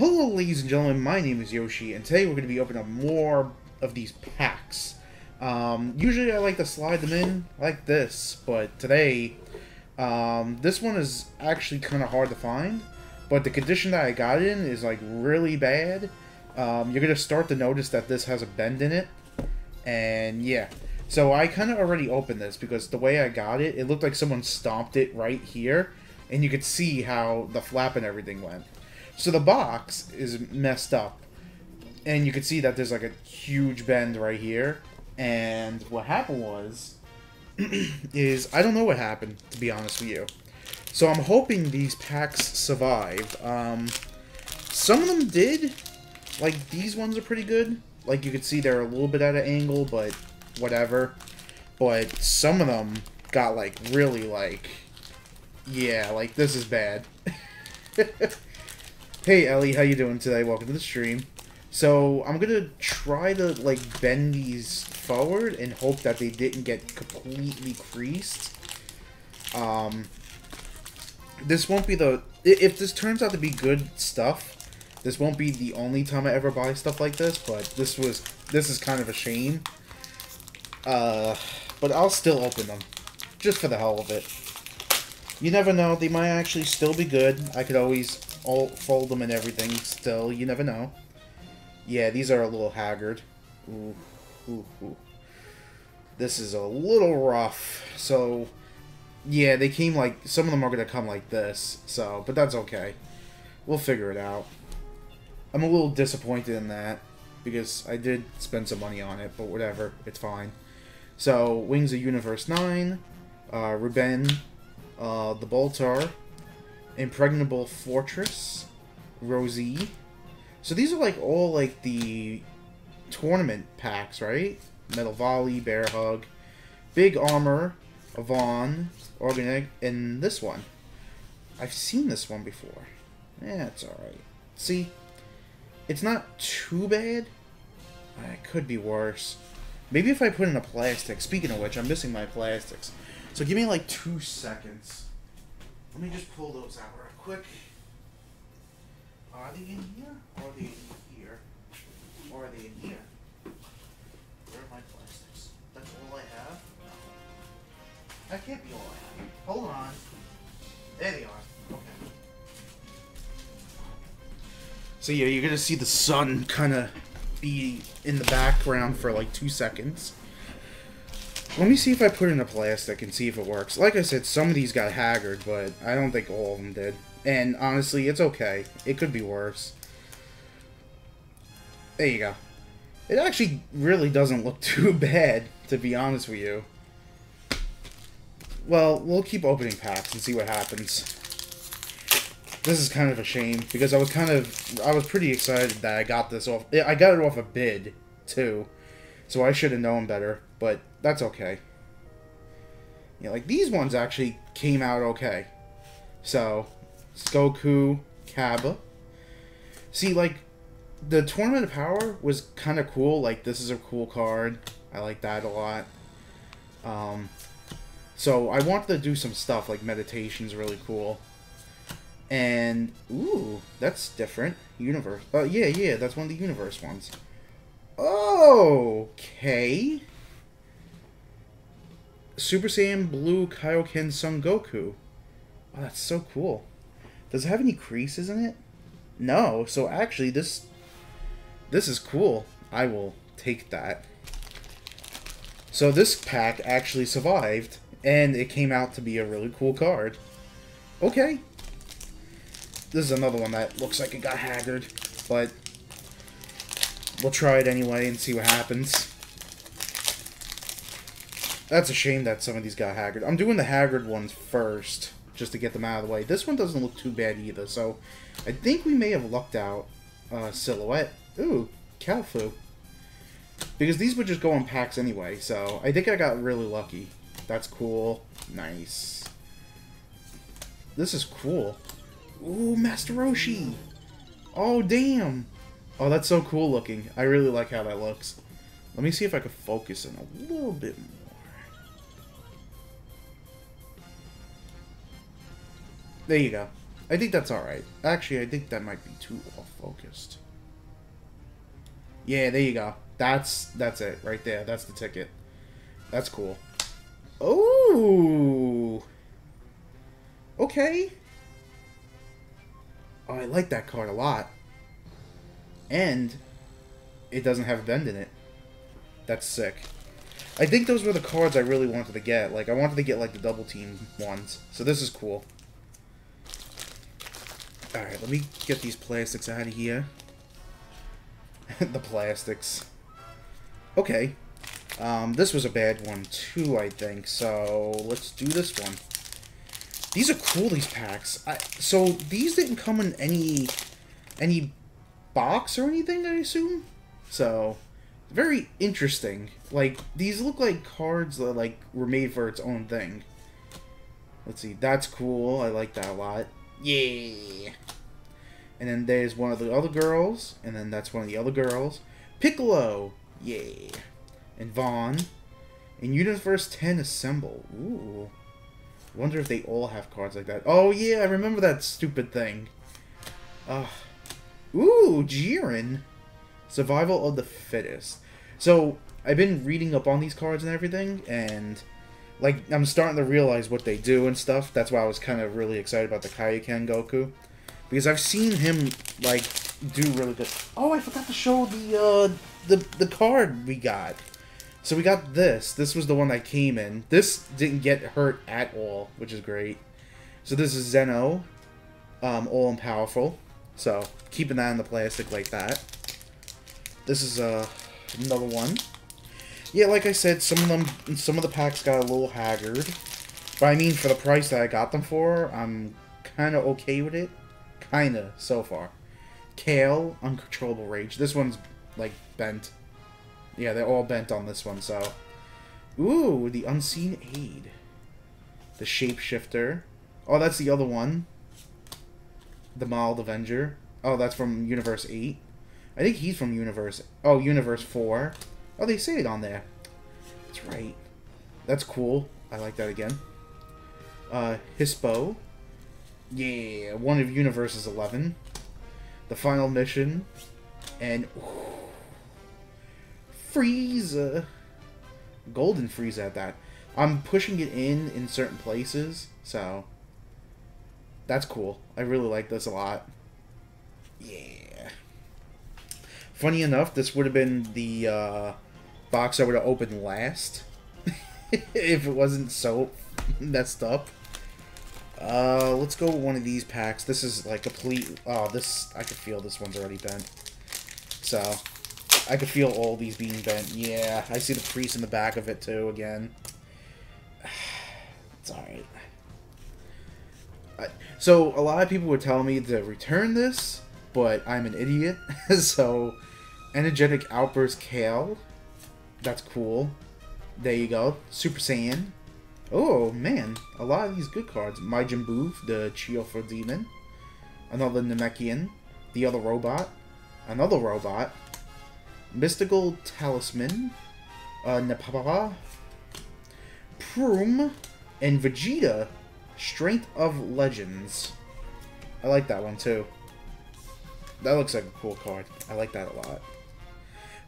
Hello, ladies and gentlemen. My name is Yoshi, and today we're going to be opening up more of these packs. Um, usually, I like to slide them in like this, but today, um, this one is actually kind of hard to find. But the condition that I got it in is like really bad. Um, you're going to start to notice that this has a bend in it, and yeah. So I kind of already opened this because the way I got it, it looked like someone stomped it right here, and you could see how the flap and everything went. So the box is messed up, and you can see that there's like a huge bend right here. And what happened was, is I don't know what happened to be honest with you. So I'm hoping these packs survive. Um, some of them did. Like these ones are pretty good. Like you can see they're a little bit at an angle, but whatever. But some of them got like really like, yeah, like this is bad. hey Ellie, how you doing today? Welcome to the stream. So I'm gonna try to like bend these forward and hope that they didn't get completely creased. Um, this won't be the if this turns out to be good stuff. This won't be the only time I ever buy stuff like this, but this was this is kind of a shame uh, but I'll still open them. Just for the hell of it. You never know, they might actually still be good. I could always all fold them and everything still, you never know. Yeah, these are a little haggard. Ooh, ooh, ooh. This is a little rough, so... Yeah, they came like... Some of them are going to come like this, so... But that's okay. We'll figure it out. I'm a little disappointed in that, because I did spend some money on it, but whatever, it's fine. So, Wings of Universe 9, uh, Ruben, uh, the Boltar, Impregnable Fortress, Rosie. So these are like all like the tournament packs, right? Metal Volley, Bear Hug, Big Armor, Avon, Organic, and this one. I've seen this one before. Yeah, it's alright. See? It's not too bad. It could be worse. Maybe if I put in a plastic. Speaking of which, I'm missing my plastics. So give me like two seconds. Let me just pull those out real quick. Are they in here? Or are they in here? Or are they in here? Where are my plastics? That's all I have? That can't be all I have. Hold on. There they are. Okay. So yeah, you're gonna see the sun kind of be in the background for like two seconds. Let me see if I put in a plastic and see if it works. Like I said, some of these got haggard, but I don't think all of them did. And honestly, it's okay. It could be worse. There you go. It actually really doesn't look too bad, to be honest with you. Well, we'll keep opening packs and see what happens. This is kind of a shame because I was kind of I was pretty excited that I got this off. I got it off a bid too, so I should have known better. But that's okay. Yeah, like these ones actually came out okay. So, Goku, Cabba. See, like the Tournament of Power was kind of cool. Like this is a cool card. I like that a lot. Um, so I wanted to do some stuff like meditation's really cool. And, ooh, that's different. Universe. Oh, uh, yeah, yeah, that's one of the universe ones. Okay. Super Saiyan Blue Kaioken Son Goku. Oh, that's so cool. Does it have any creases in it? No, so actually this this is cool. I will take that. So this pack actually survived, and it came out to be a really cool card. Okay, this is another one that looks like it got haggard, but we'll try it anyway and see what happens. That's a shame that some of these got haggard. I'm doing the haggard ones first, just to get them out of the way. This one doesn't look too bad either, so I think we may have lucked out uh, Silhouette. Ooh, Kalfu. Because these would just go in packs anyway, so I think I got really lucky. That's cool. Nice. This is cool. Ooh, Master Roshi! Oh, damn! Oh, that's so cool looking. I really like how that looks. Let me see if I can focus in a little bit more. There you go. I think that's alright. Actually, I think that might be too off-focused. Yeah, there you go. That's that's it right there. That's the ticket. That's cool. Oh. Okay. Oh, I like that card a lot. And it doesn't have a bend in it. That's sick. I think those were the cards I really wanted to get. Like, I wanted to get, like, the double team ones. So this is cool. Alright, let me get these plastics out of here. the plastics. Okay. Um, this was a bad one, too, I think. So, let's do this one. These are cool, these packs. I, so, these didn't come in any any box or anything, I assume? So, very interesting. Like, these look like cards that, like, were made for its own thing. Let's see, that's cool. I like that a lot. Yeah! And then there's one of the other girls, and then that's one of the other girls. Piccolo! Yeah! And Vaughn. And Universe 10 Assemble. Ooh. Wonder if they all have cards like that. Oh, yeah, I remember that stupid thing. Ugh. Ooh, Jiren. Survival of the Fittest. So, I've been reading up on these cards and everything, and, like, I'm starting to realize what they do and stuff. That's why I was kind of really excited about the Kaioken Goku. Because I've seen him, like, do really good. Oh, I forgot to show the, uh, the, the card we got. So we got this. This was the one that came in. This didn't get hurt at all, which is great. So this is Zeno, um, all and powerful. So keeping that in the plastic like that. This is uh, another one. Yeah, like I said, some of them, some of the packs got a little haggard. But I mean, for the price that I got them for, I'm kind of okay with it. Kinda, so far. Kale, Uncontrollable Rage. This one's, like, bent. Yeah, they're all bent on this one, so... Ooh, the Unseen Aid. The Shapeshifter. Oh, that's the other one. The Mild Avenger. Oh, that's from Universe 8. I think he's from Universe... Oh, Universe 4. Oh, they say it on there. That's right. That's cool. I like that again. Uh, Hispo. Yeah, one of Universe's 11. The Final Mission. And... Ooh, Frieza. Golden Frieza at that. I'm pushing it in in certain places, so that's cool. I really like this a lot. Yeah. Funny enough, this would have been the uh, box I would have opened last if it wasn't so messed up. Uh, let's go with one of these packs. This is like a complete. Oh, this I can feel this one's already bent. So I could feel all these being bent. Yeah, I see the crease in the back of it too again. It's alright. So, a lot of people would tell me to return this, but I'm an idiot. so, Energetic Outburst Kale. That's cool. There you go. Super Saiyan. Oh, man. A lot of these good cards. Majin Buu, the Chiyofu Demon. Another Namekian. The other robot. Another robot. Mystical Talisman, uh, Napapa, Prum, and Vegeta, Strength of Legends. I like that one too. That looks like a cool card. I like that a lot.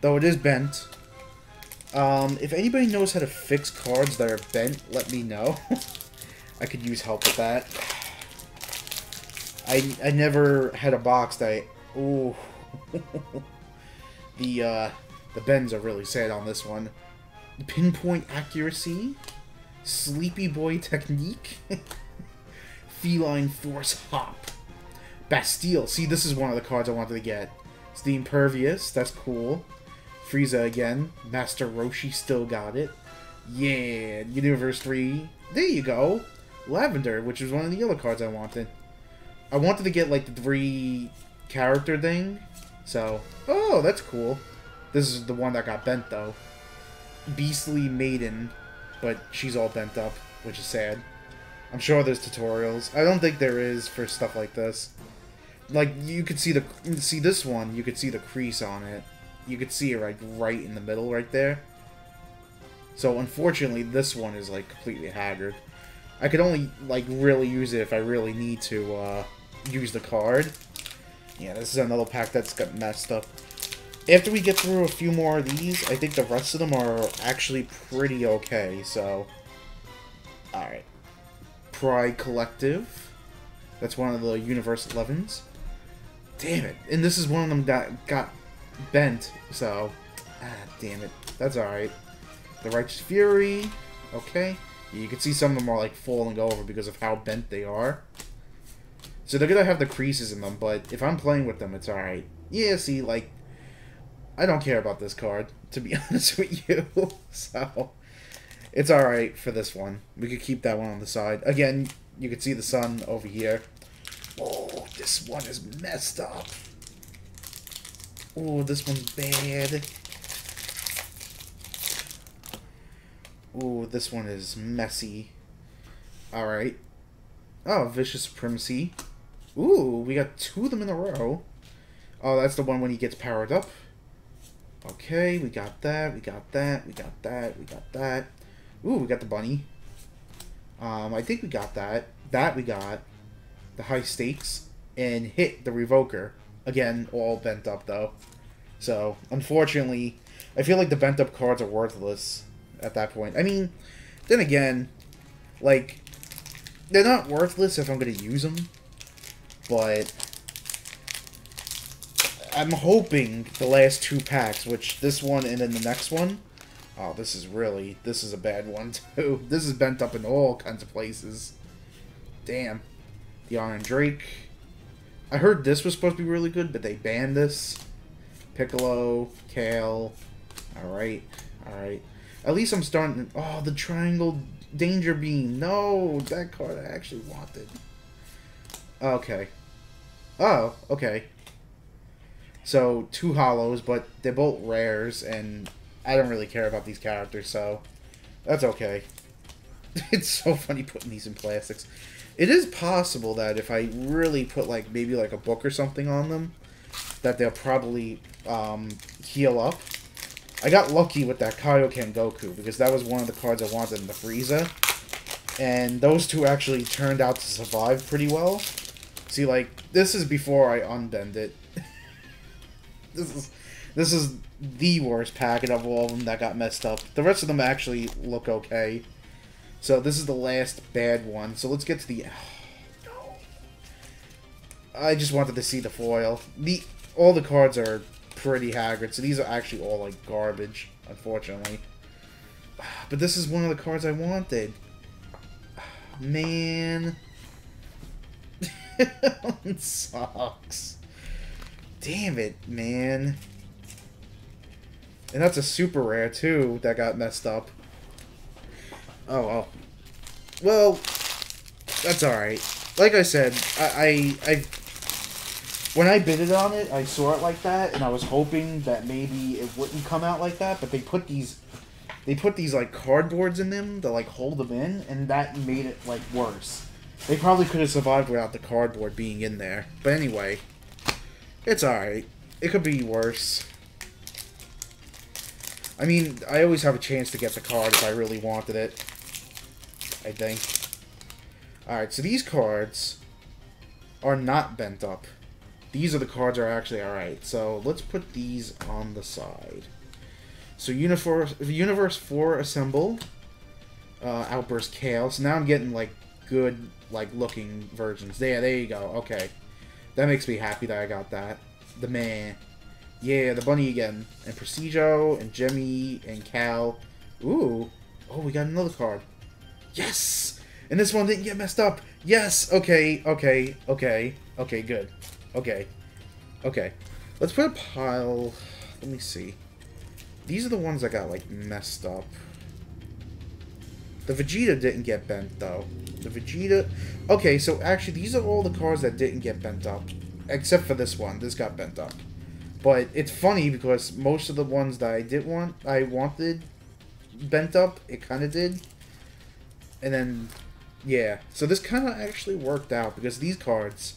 Though it is bent. Um, if anybody knows how to fix cards that are bent, let me know. I could use help with that. I, I never had a box that I... Ooh. The, uh, the bends are really sad on this one. Pinpoint accuracy. Sleepy boy technique. Feline force hop. Bastille. See, this is one of the cards I wanted to get. It's the Impervious. That's cool. Frieza again. Master Roshi still got it. Yeah, Universe 3. There you go. Lavenda, which was one of the yellow cards I wanted. I wanted to get, like, the three character thing, so, oh, that's cool. This is the one that got bent, though. Beastly Maiden, but she's all bent up, which is sad. I'm sure there's tutorials. I don't think there is for stuff like this. Like, you could see the... See this one, you could see the crease on it. You could see it, like, right in the middle right there. So, unfortunately, this one is, like, completely haggard. I could only, like, really use it if I really need to, uh, use the card. Yeah, this is another pack that's got messed up. After we get through a few more of these, I think the rest of them are actually pretty okay, so... Alright. Pride Collective. That's one of the Universe 11s. Damn it. And this is one of them that got bent, so... Ah, damn it. That's alright. The Righteous Fury. Okay. You can see some of them are like falling over because of how bent they are. So they're gonna have the creases in them, but if I'm playing with them, it's alright. Yeah, see, like, I don't care about this card, to be honest with you. so, it's alright for this one. We could keep that one on the side. Again, you can see the sun over here. Oh, this one is messed up. Oh, this one's bad. Oh, this one is messy. Alright. Oh, Vicious Supremacy. Ooh, we got two of them in a row. Oh, that's the one when he gets powered up. Okay, we got that, we got that, we got that, we got that. Ooh, we got the bunny. Um, I think we got that. That we got. The high stakes. And hit the revoker. Again, all bent up though. So, unfortunately, I feel like the bent up cards are worthless at that point. I mean, then again, like, they're not worthless if I'm going to use them, but I'm hoping the last two packs, which this one and then the next one, oh, this is really, this is a bad one too. This is bent up in all kinds of places. Damn. The Iron Drake. I heard this was supposed to be really good, but they banned this. Piccolo, Kale. Alright, alright. At least I'm starting... Oh, the triangle danger beam. No, that card I actually wanted. Okay. Oh, okay. So, two hollows, but they're both rares, and I don't really care about these characters, so that's okay. it's so funny putting these in plastics. It is possible that if I really put, like, maybe like a book or something on them, that they'll probably um, heal up I got lucky with that Kaioken Goku, because that was one of the cards I wanted in the Frieza. And those two actually turned out to survive pretty well. See, like, this is before I unbend it. this is this is the worst packet of all of them that got messed up. The rest of them actually look okay. So this is the last bad one. So let's get to the... No. I just wanted to see the foil. The All the cards are pretty haggard. So these are actually all like garbage, unfortunately. But this is one of the cards I wanted. Man. it sucks. Damn it, man. And that's a super rare, too, that got messed up. Oh, well. Well, that's alright. Like I said, I, I, I when I bidded on it, I saw it like that, and I was hoping that maybe it wouldn't come out like that. But they put these, they put these like cardboards in them to like hold them in, and that made it like worse. They probably could have survived without the cardboard being in there. But anyway, it's alright. It could be worse. I mean, I always have a chance to get the card if I really wanted it. I think. Alright, so these cards are not bent up. These are the cards are actually alright. So let's put these on the side. So Universe, Universe 4 Assemble. Uh, Outburst Chaos. Now I'm getting like good like looking versions. There, there you go. Okay. That makes me happy that I got that. The man. Yeah, the bunny again. And Preciso, and Jemmy, and Cal. Ooh. Oh, we got another card. Yes! And this one didn't get messed up. Yes! Okay, okay, okay. Okay, good. Okay. Okay. Let's put a pile... Let me see. These are the ones that got, like, messed up. The Vegeta didn't get bent, though. The Vegeta... Okay, so actually, these are all the cars that didn't get bent up. Except for this one. This got bent up. But it's funny because most of the ones that I did want... I wanted bent up, it kind of did. And then... Yeah. So this kind of actually worked out because these cards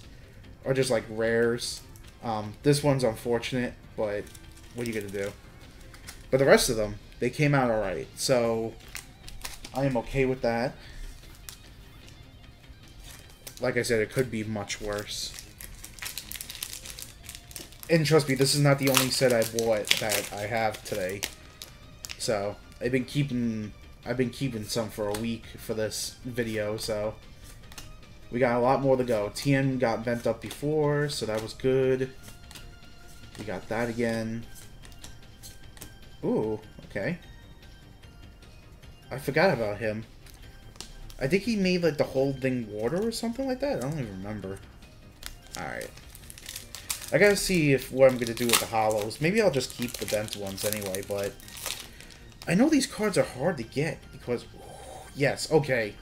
are just like rares. Um, this one's unfortunate, but what are you gonna do? But the rest of them, they came out alright. So I am okay with that. like I said, it could be much worse. And trust me, this is not the only set I bought that I have today. So, I've been keeping I've been keeping some for a week for this video, so we got a lot more to go. Tien got bent up before, so that was good. We got that again. Ooh, okay. I forgot about him. I think he made like the whole thing water or something like that. I don't even remember. Alright. I gotta see if what I'm gonna do with the hollows. Maybe I'll just keep the bent ones anyway, but I know these cards are hard to get because yes, okay.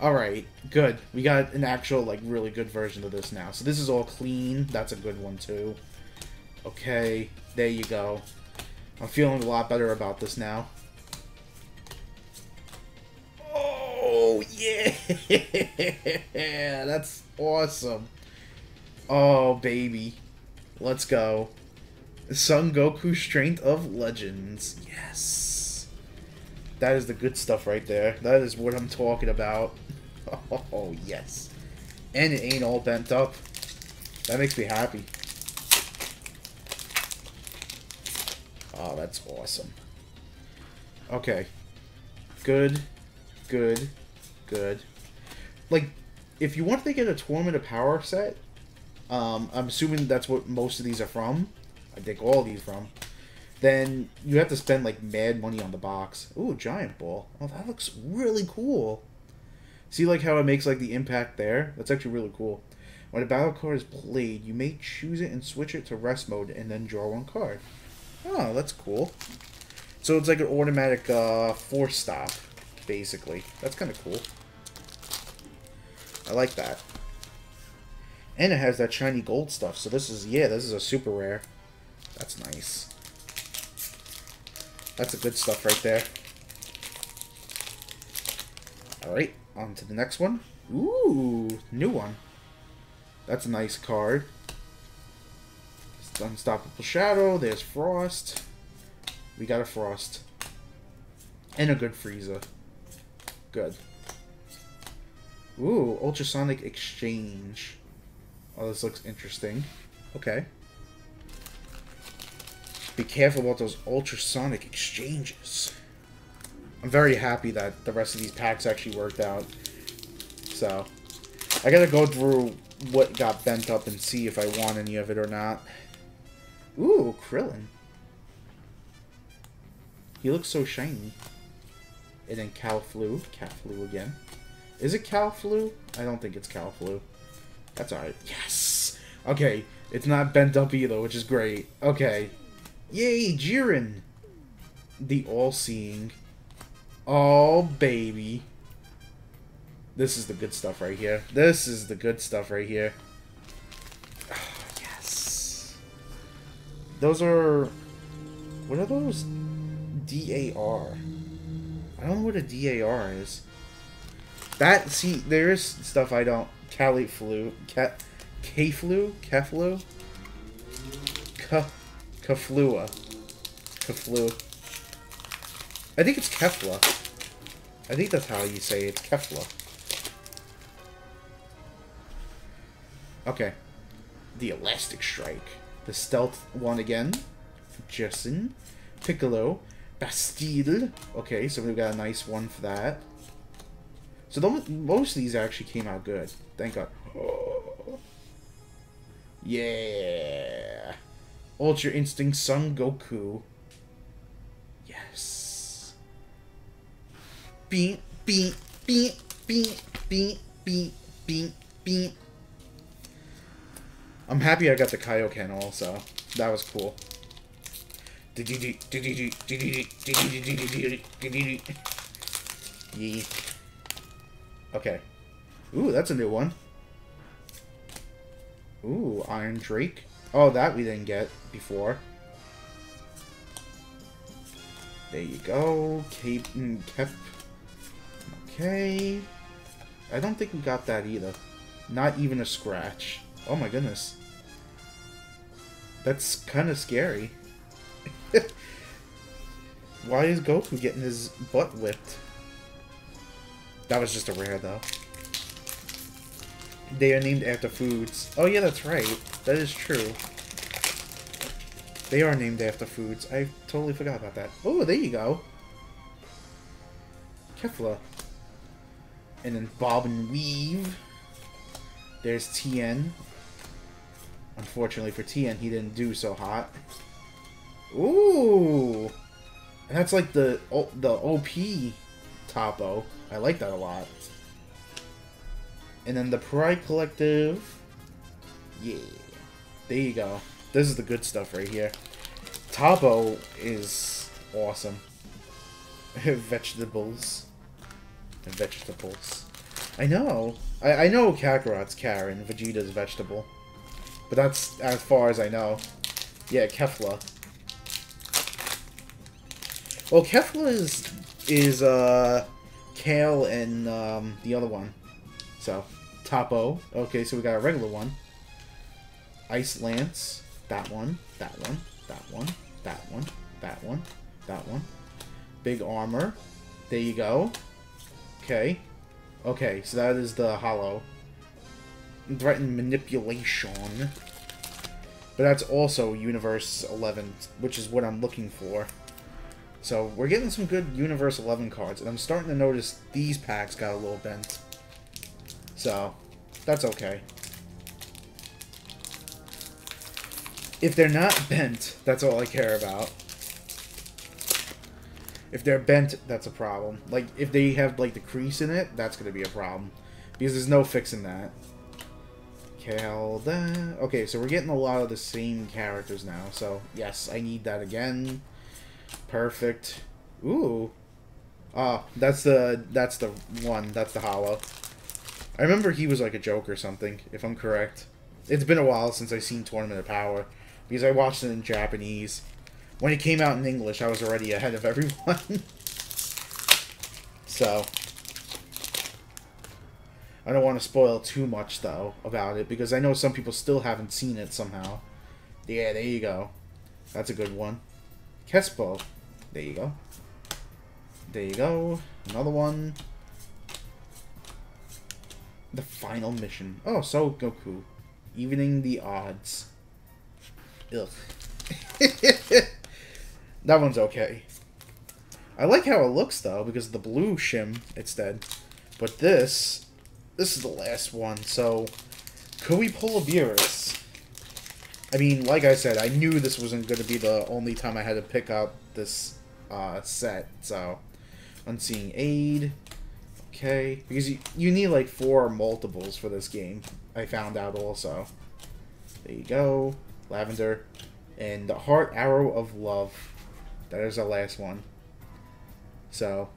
Alright, good. We got an actual like really good version of this now. So this is all clean. That's a good one too. Okay, there you go. I'm feeling a lot better about this now. Oh, yeah! That's awesome. Oh, baby. Let's go. Son Goku Strength of Legends. Yes. That is the good stuff right there. That is what I'm talking about. Oh, yes. And it ain't all bent up. That makes me happy. Oh, that's awesome. Okay. Good. Good. Good. Like, if you want to get a Tournament of Power set, um, I'm assuming that's what most of these are from. I think all these from. Then you have to spend like mad money on the box. Ooh, giant ball. Oh, that looks really cool. See like how it makes like the impact there? That's actually really cool. When a battle card is played, you may choose it and switch it to rest mode and then draw one card. Oh, that's cool. So it's like an automatic uh, force stop, basically. That's kind of cool. I like that. And it has that shiny gold stuff. So this is, yeah, this is a super rare. That's nice. That's the good stuff right there. Alright, on to the next one. Ooh, new one. That's a nice card. Unstoppable Shadow. There's Frost. We got a Frost. And a good Frieza. Good. Ooh, Ultrasonic Exchange. Oh, this looks interesting. Okay. Be careful about those ultrasonic exchanges. I'm very happy that the rest of these packs actually worked out. So, I gotta go through what got bent up and see if I want any of it or not. Ooh, Krillin. He looks so shiny. And then Calflu. Calflu again. Is it Calflu? I don't think it's Calflu. That's alright. Yes! Okay, it's not bent up either, which is great. Okay. Yay, Jiren! The All-Seeing. Oh, baby. This is the good stuff right here. This is the good stuff right here. Ah, yes. Those are... What are those? DAR. I don't know what a DAR is. That, see, there is stuff I don't... Cali flu. K-flu? Keflu? Keflua. Keflu. I think it's Kefla. I think that's how you say it. It's Kefla. Okay. The Elastic Strike the stealth one again. Jessen. Piccolo. Bastille. Okay, so we've got a nice one for that. So those, most of these actually came out good. Thank God. Oh. Yeah. Ultra Instinct Son Goku. Yes. Beep, beep, beep, beep, beep, beep, beep, beep. I'm happy I got the Kaioken also. That was cool. Yee. Okay. Ooh, that's a new one. Ooh, Iron Drake. Oh, that we didn't get before. There you go. Cape and Kep. Okay. I don't think we got that either. Not even a scratch. Oh my goodness. That's kind of scary. Why is Goku getting his butt whipped? That was just a rare, though. They are named after foods. Oh yeah, that's right. That is true. They are named after foods. I totally forgot about that. Oh, there you go. Kefla. And then Bob and Weave. There's Tien. Unfortunately for Tien, he didn't do so hot. Ooh! And that's like the the OP Toppo. I like that a lot. And then the Pride Collective. Yeah. There you go. This is the good stuff right here. Toppo is awesome. Vegetables. Vegetables. I know. I, I know Kakarot's Karen, Vegeta's vegetable. But that's as far as I know. Yeah, Kefla. Well, Kefla is, is uh, Kale and um, the other one. So, Toppo. Okay, so we got a regular one. Ice Lance. That one. That one. That one. That one. That one. That one. Big armor. There you go. Okay. Okay, so that is the hollow. Threatened manipulation. But that's also Universe 11, which is what I'm looking for. So we're getting some good Universe 11 cards, and I'm starting to notice these packs got a little bent. So, that's okay. If they're not bent, that's all I care about. If they're bent, that's a problem. Like, if they have, like, the crease in it, that's going to be a problem. Because there's no fixing that. Cal that. Okay, so we're getting a lot of the same characters now. So, yes, I need that again. Perfect. Ooh. Ah, that's the that's the one. That's the hollow. I remember he was like a joke or something, if I'm correct. It's been a while since I've seen Tournament of Power. Because I watched it in Japanese. When it came out in English, I was already ahead of everyone. so. I don't want to spoil too much, though, about it. Because I know some people still haven't seen it somehow. Yeah, there you go. That's a good one. Kespo. There you go. There you go. Another one. The final mission. Oh, so Goku. Evening the odds. Ugh. that one's okay. I like how it looks, though, because the blue shim, it's dead. But this, this is the last one, so... Could we pull a Beerus? I mean, like I said, I knew this wasn't going to be the only time I had to pick up this uh, set, so... Unseeing Aid. Okay. Because you, you need like four multiples for this game. I found out also. There you go. Lavenda. And the Heart Arrow of Love. That is our last one. So.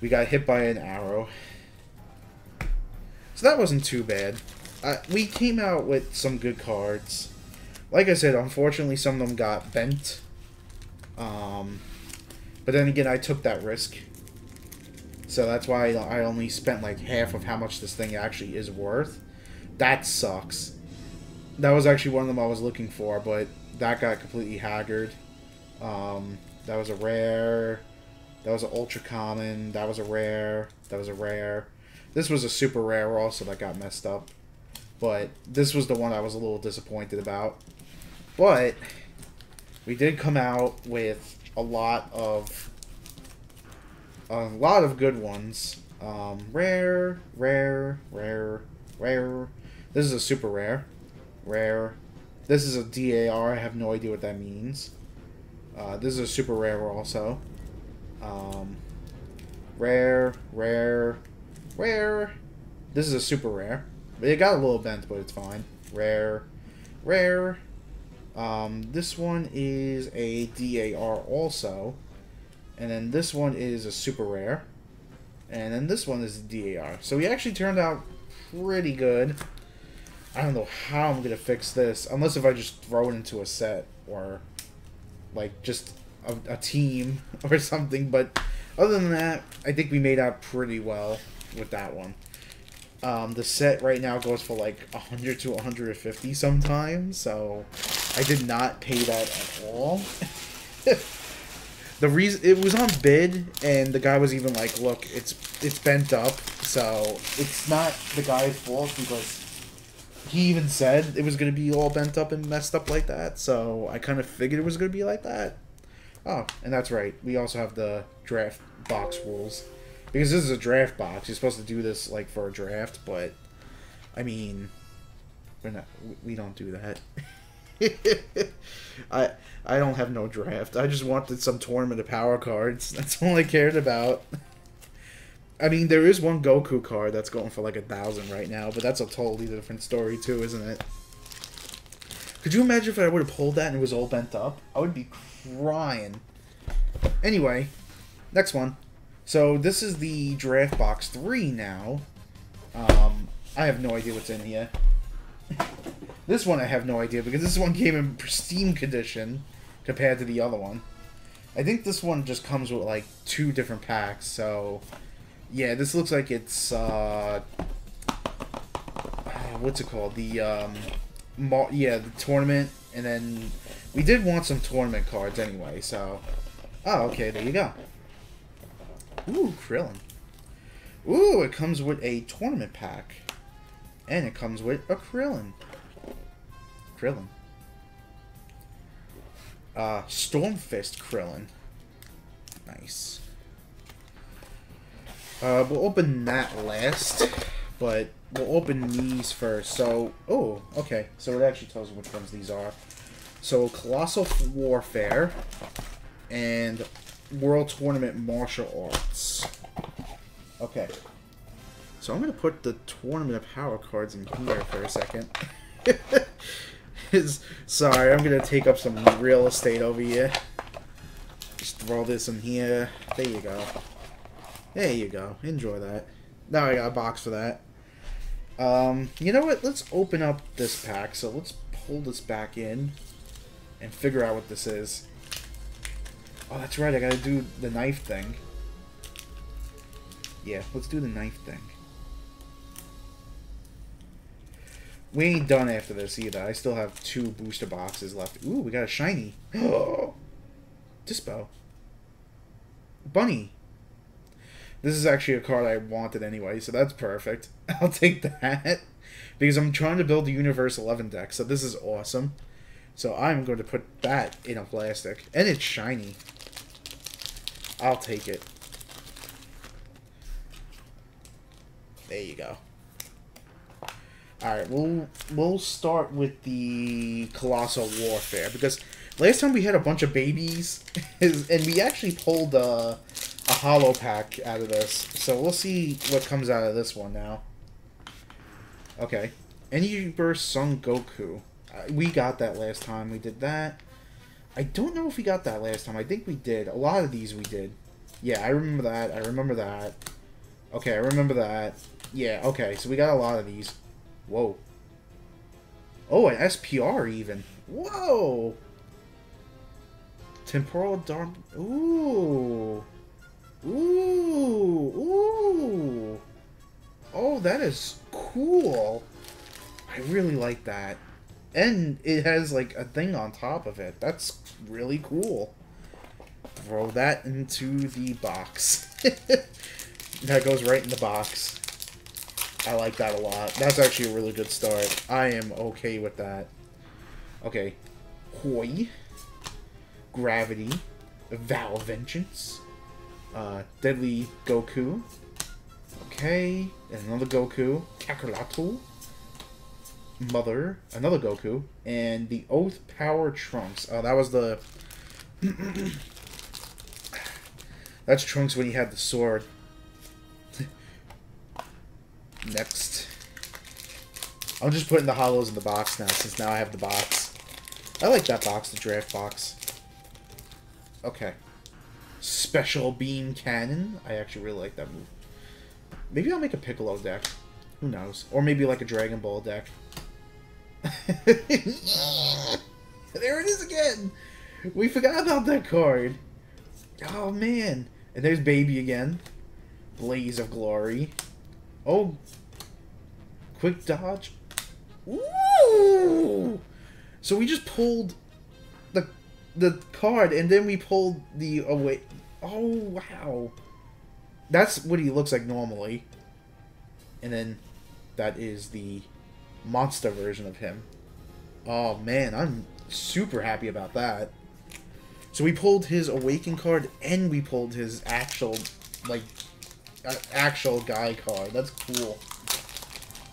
We got hit by an arrow. So that wasn't too bad. Uh, we came out with some good cards. Like I said, unfortunately some of them got bent. Um, but then again, I took that risk. So that's why I only spent like half of how much this thing actually is worth. That sucks. That was actually one of them I was looking for, but that got completely haggard. Um, that was a rare. That was an ultra common. That was a rare. That was a rare. This was a super rare also that got messed up. But this was the one I was a little disappointed about. But we did come out with a lot of a lot of good ones. Um, rare, rare, rare, rare. This is a super rare. Rare. This is a DAR. I have no idea what that means. Uh, this is a super rare also. Um, rare, rare, rare. This is a super rare. But it got a little bent, but it's fine. Rare, rare. Um, this one is a DAR also. And then this one is a super rare. And then this one is a DAR. So we actually turned out pretty good. I don't know how I'm to fix this. Unless if I just throw it into a set. Or, like, just a, a team or something. But other than that, I think we made out pretty well with that one. Um, the set right now goes for like 100 to 150 sometimes, so I did not pay that at all. the reason it was on bid, and the guy was even like, "Look, it's it's bent up, So it's not the guy's fault because he even said it was going to be all bent up and messed up like that. So I kind of figured it was going to be like that. Oh, and that's right. We also have the draft box rules. Because this is a draft box. You're supposed to do this like for a draft, but I mean, we're not. We don't do that. I I don't have no draft. I just wanted some tournament of power cards. That's all I cared about. I mean, there is one Goku card that's going for like a thousand right now, but that's a totally different story too, isn't it? Could you imagine if I would have pulled that and it was all bent up? I would be crying. Anyway, next one. So this is the draft box three now. Um, I have no idea what's in here. this one I have no idea because this one came in pristine condition compared to the other one. I think this one just comes with like two different packs, so yeah, this looks like it's uh, what's it called? The um, yeah, the tournament, and then we did want some tournament cards anyway. So, oh, okay, there you go. Ooh, Krillin. Ooh, it comes with a tournament pack, and it comes with a Krillin. Krillin. Uh, Stormfist Krillin. Nice. Uh, we'll open that last, but we'll open these first. So, oh, okay. So it actually tells you which ones these are. So, Colossal Warfare and World Tournament Martial Arts. Okay. So I'm going to put the Tournament of Power cards in here for a second. Sorry, I'm going to take up some real estate over here. Just throw this in here. There you go. There you go. Enjoy that. Now I got a box for that. Um, you know what? Let's open up this pack. So let's pull this back in and figure out what this is. Oh, that's right. I gotta do the knife thing. Yeah, let's do the knife thing. We ain't done after this either. I still have two booster boxes left. Ooh, we got a shiny. Dyspo. Bunny. This is actually a card I wanted anyway, so that's perfect. I'll take that. Because I'm trying to build the Universe 11 deck, so this is awesome. So I'm going to put that in a plastic. And it's shiny. I'll take it. There you go. Alright, we'll, we'll start with the Colossal Warfare, because last time we had a bunch of babies, and we actually pulled... Uh, a hollow pack out of this. So we'll see what comes out of this one now. Okay. Energy Burst Son Goku. Uh, we got that last time. We did that. I don't know if we got that last time. I think we did. A lot of these we did. Yeah, I remember that. I remember that. Okay, I remember that. Yeah, okay. So we got a lot of these. Whoa. Oh, an SPR even. Whoa! Temporal Dark... Ooh. Ooh, ooh. Oh, that is cool. I really like that. And it has, like, a thing on top of it. That's really cool. Throw that into the box. that goes right in the box. I like that a lot. That's actually a really good start. I am okay with that. Okay. Hoi. Gravity. Vow Vengeance uh, Deadly Goku. Okay, and another Goku. Kakaratu. Mother, another Goku, and the Oath Power Trunks. Oh, that was the... That's Trunks when he had the sword. Next. I'm just putting the hollows in the box now, since now I have the box. I like that box, the draft box. Okay. Special Beam Cannon. I actually really like that move. Maybe I'll make a Piccolo deck. Who knows? Or maybe like a Dragon Ball deck. there it is again! We forgot about that card. Oh, man. And there's Baby again. Blaze of Glory. Oh. Quick Dodge. Ooh! So we just pulled the card and then we pulled the oh, away Oh, wow. That's what he looks like normally. And then that is the monster version of him. Oh man, I'm super happy about that. So we pulled his Awaken card and we pulled his actual, like, actual guy card. That's cool.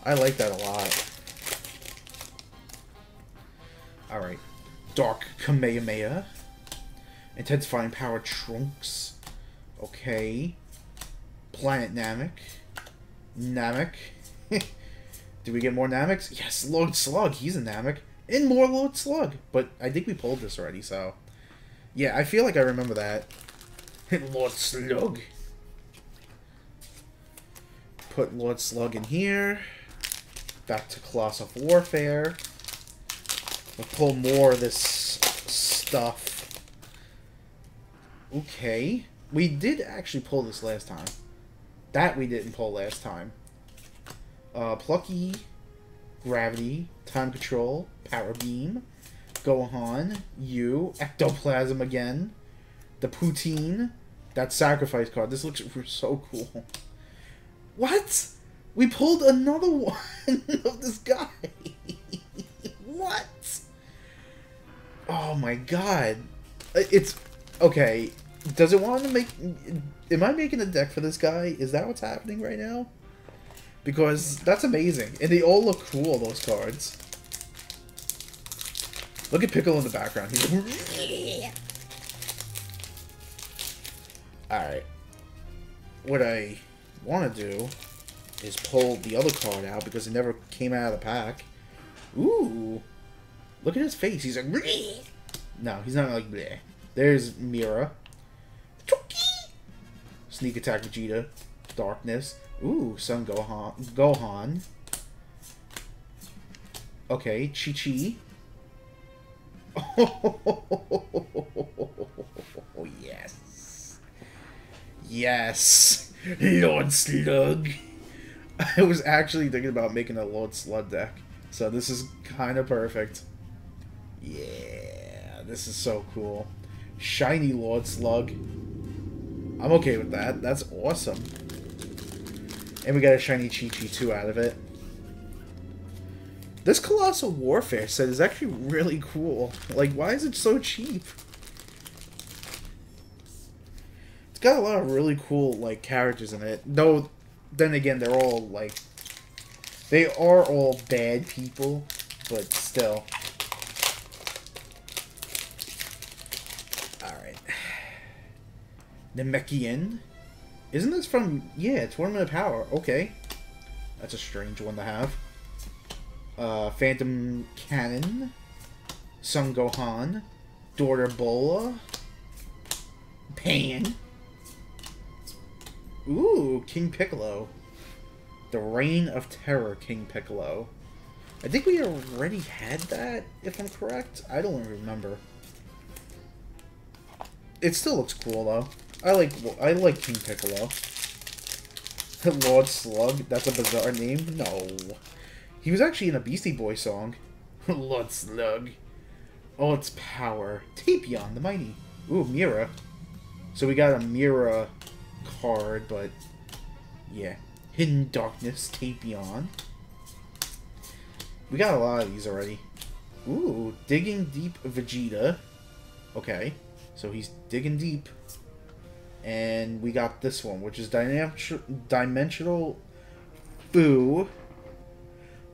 I like that a lot. Alright. Dark Kamehameha. Intensifying Power Trunks. Okay. Planet Namek. Namek. Do we get more Nameks? Yes, Lord Slug. He's a Namek. And more Lord Slug. But I think we pulled this already, so... Yeah, I feel like I remember that. Lord Slug. Put Lord Slug in here. Back to Colossal Warfare. We'll pull more of this stuff. Okay. We did actually pull this last time. That we didn't pull last time. Uh, Plucky, Gravity, Time Control, Power Beam, Gohan, You, Ectoplasm again, the Poutine, that Sacrifice card. This looks so cool. What? We pulled another one of this guy. Oh my god. It's okay. Does it want to make am I making a deck for this guy? Is that what's happening right now? Because that's amazing. And they all look cool, those cards. Look at Pickle in the background. He's Alright. What I want to do is pull the other card out because it never came out of the pack. Ooh. Look at his face. He's like, Bleh. no, he's not like bleh. There's Mira. Sneak attack Vegeta. Darkness. Ooh, Son Gohan. Gohan. Okay, Chi Chi. Oh, yes. Yes. Lord Slug. I was actually thinking about making a Lord Slug deck. So this is kind of perfect. Yeah, this is so cool. Shiny Lord Slug. I'm okay with that. That's awesome. And we got a shiny Chi-Chi too out of it. This Colossal Warfare set is actually really cool. Like, why is it so cheap? It's got a lot of really cool, like, characters in it. Though, then again, they're all, like... They are all bad people, but still. Namekian? Isn't this from... Yeah, Tournament of Power. Okay. That's a strange one to have. Uh, Phantom Cannon. Son Gohan. Daughter Bola. Pan. Ooh, King Piccolo. The Reign of Terror King Piccolo. I think we already had that, if I'm correct. I don't remember. It still looks cool, though. I like I like King Piccolo. Lord Slug, that's a bizarre name. No. He was actually in a Beastie Boy song. Lord Slug. Oh, it's power. Tapion, the mighty. Ooh, Mira. So we got a Mira card, but yeah. Hidden Darkness, Tapion. We got a lot of these already. Ooh, Digging Deep Vegeta. Okay, so he's digging deep. And we got this one, which is Dimensional Boo.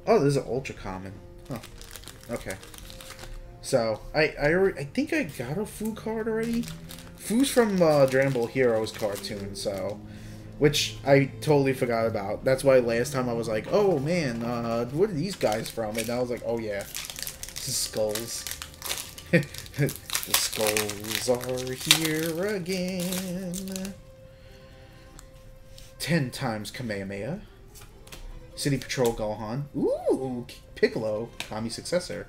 Oh, this is ultra common. Huh. Okay. So, I, I, I think I got a Foo card already. Foo's from uh, Dragon Ball Heroes cartoon, so... Which I totally forgot about. That's why last time I was like, oh man, uh, what are these guys from? And I was like, oh yeah, this is Skulls. The skulls are here again. Ten times Kamehameha. City Patrol Gohan. Ooh, Piccolo, Kami's successor.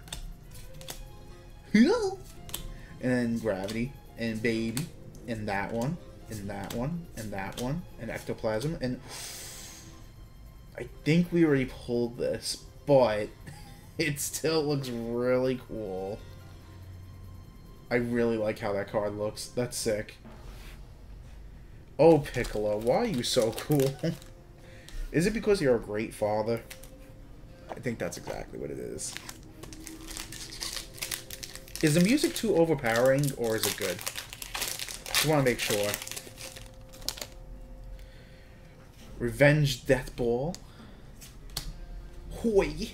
and then Gravity, and Baby, and that one, and that one, and that one, and Ectoplasm, and I think we already pulled this, but it still looks really cool. I really like how that card looks. That's sick. Oh, Piccolo, why are you so cool? Is it because you're a great father? I think that's exactly what it is. Is the music too overpowering, or is it good? Just want to make sure. Revenge Death Ball. Hoi.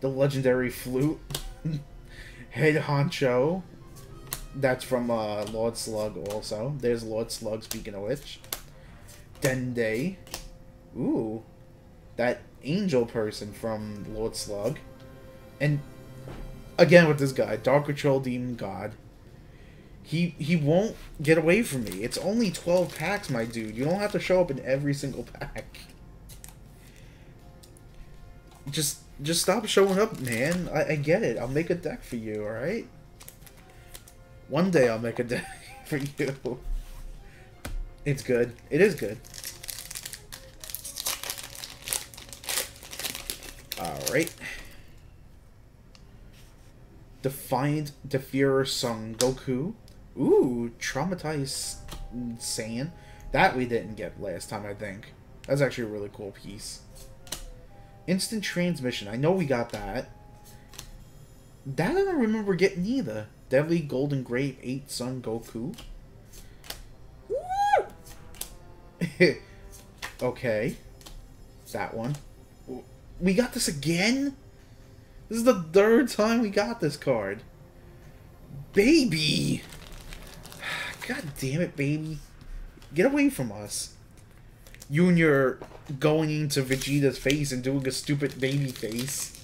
The legendary flute. Head Honcho. That's from uh, Lord Slug also. There's Lord Slug, speaking of which. Dende. Ooh. That angel person from Lord Slug. And again with this guy, Dark Control Demon God. He he won't get away from me. It's only 12 packs, my dude. You don't have to show up in every single pack. Just just stop showing up, man. I, I get it. I'll make a deck for you, alright? One day I'll make a deck for you. It's good. It is good. Alright. Defiant Defeater Son Goku. Ooh, Traumatized Saiyan. That we didn't get last time, I think. That's actually a really cool piece. Instant Transmission. I know we got that. That I don't remember getting either. Deadly Golden Great Ape Son Goku. okay. That one. We got this again? This is the third time we got this card. Baby! God damn it, baby. Get away from us. You and your going into Vegeta's face and doing a stupid baby face.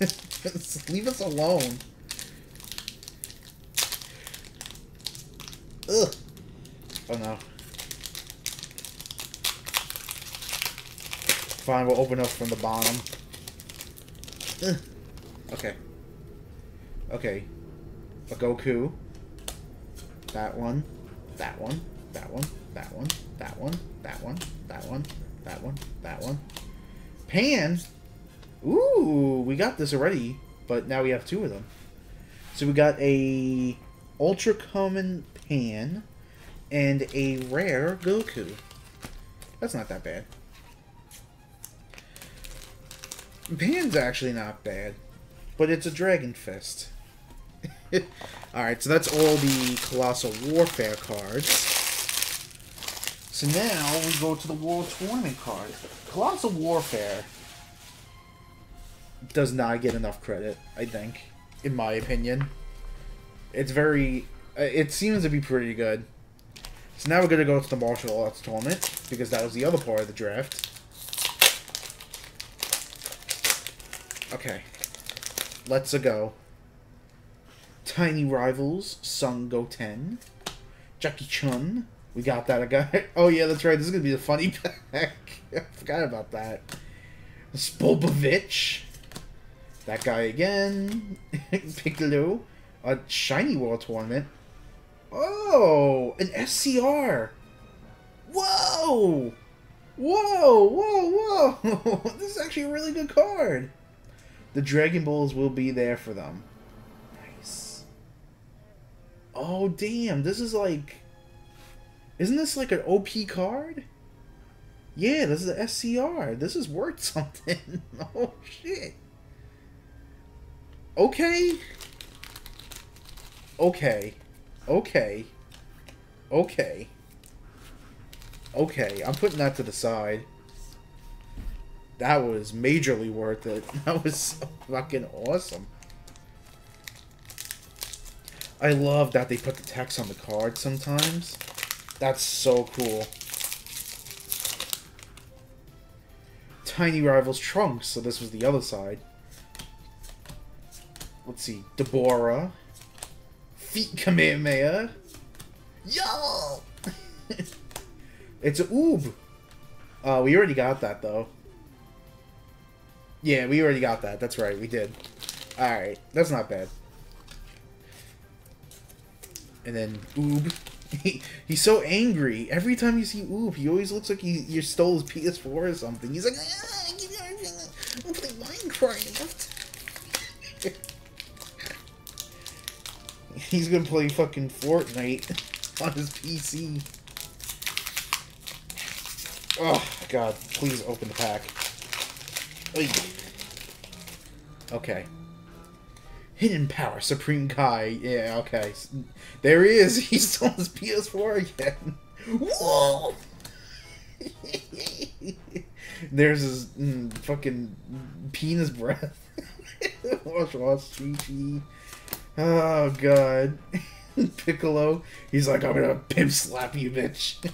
leave us alone. Ugh. Oh no. Fine, we'll open up from the bottom. Ugh. Okay. Okay. A Goku. That one. That one. That one. That one. That one. That one. That one. That one. That one. Pan. Ooh, we got this already, but now we have two of them. So we got a ultra common Pan and a rare Goku. That's not that bad. Pan's actually not bad, but it's a Dragon Fist. Alright, so that's all the Colossal Warfare cards. So now we go to the World Tournament card. Colossal Warfare does not get enough credit, I think, in my opinion. It's very... Uh, it seems to be pretty good. So now we're going to go to the Martial Arts Tournament, because that was the other part of the draft. Okay. Let's go. Tiny Rivals, Son Goten. Jackie Chun. We got that guy. Oh yeah, that's right. This is gonna be the funny pack. I forgot about that. Spopovich. That guy again. Piccolo. A Shiny World Tournament. Oh, an SCR. Whoa! Whoa, whoa, whoa! this is actually a really good card. The Dragon Balls will be there for them. Nice. Oh, damn. This is like... Isn't this like an OP card? Yeah, this is an SCR. This is worth something. oh, shit. Okay. Okay. Okay. Okay. Okay, I'm putting that to the side that was majorly worth it. That was so fucking awesome. I love that they put the text on the card sometimes. That's so cool. Tiny Rivals Trunks, so this was the other side. Let's see. Deborah. Feet Kamehameha. Yo! it's a Oob. Uh, we already got that, though. Yeah, we already got that. That's right, we did. Alright, that's not bad. And then Oob. He, he's so angry. Every time you see Oob, he always looks like he you stole his PS4 or something. He's like, ah, give me everything. I'm playing Minecraft. he's gonna play fucking Fortnite on his PC. Oh, God. Please open the pack. Okay. Hidden Power, Supreme Kai. Yeah, okay. There he is. He's on his PS4 again. Whoa! There's his mm, fucking penis breath. wash, chi, chi. Oh, God. Piccolo. He's like, I'm gonna pimp slap you, bitch.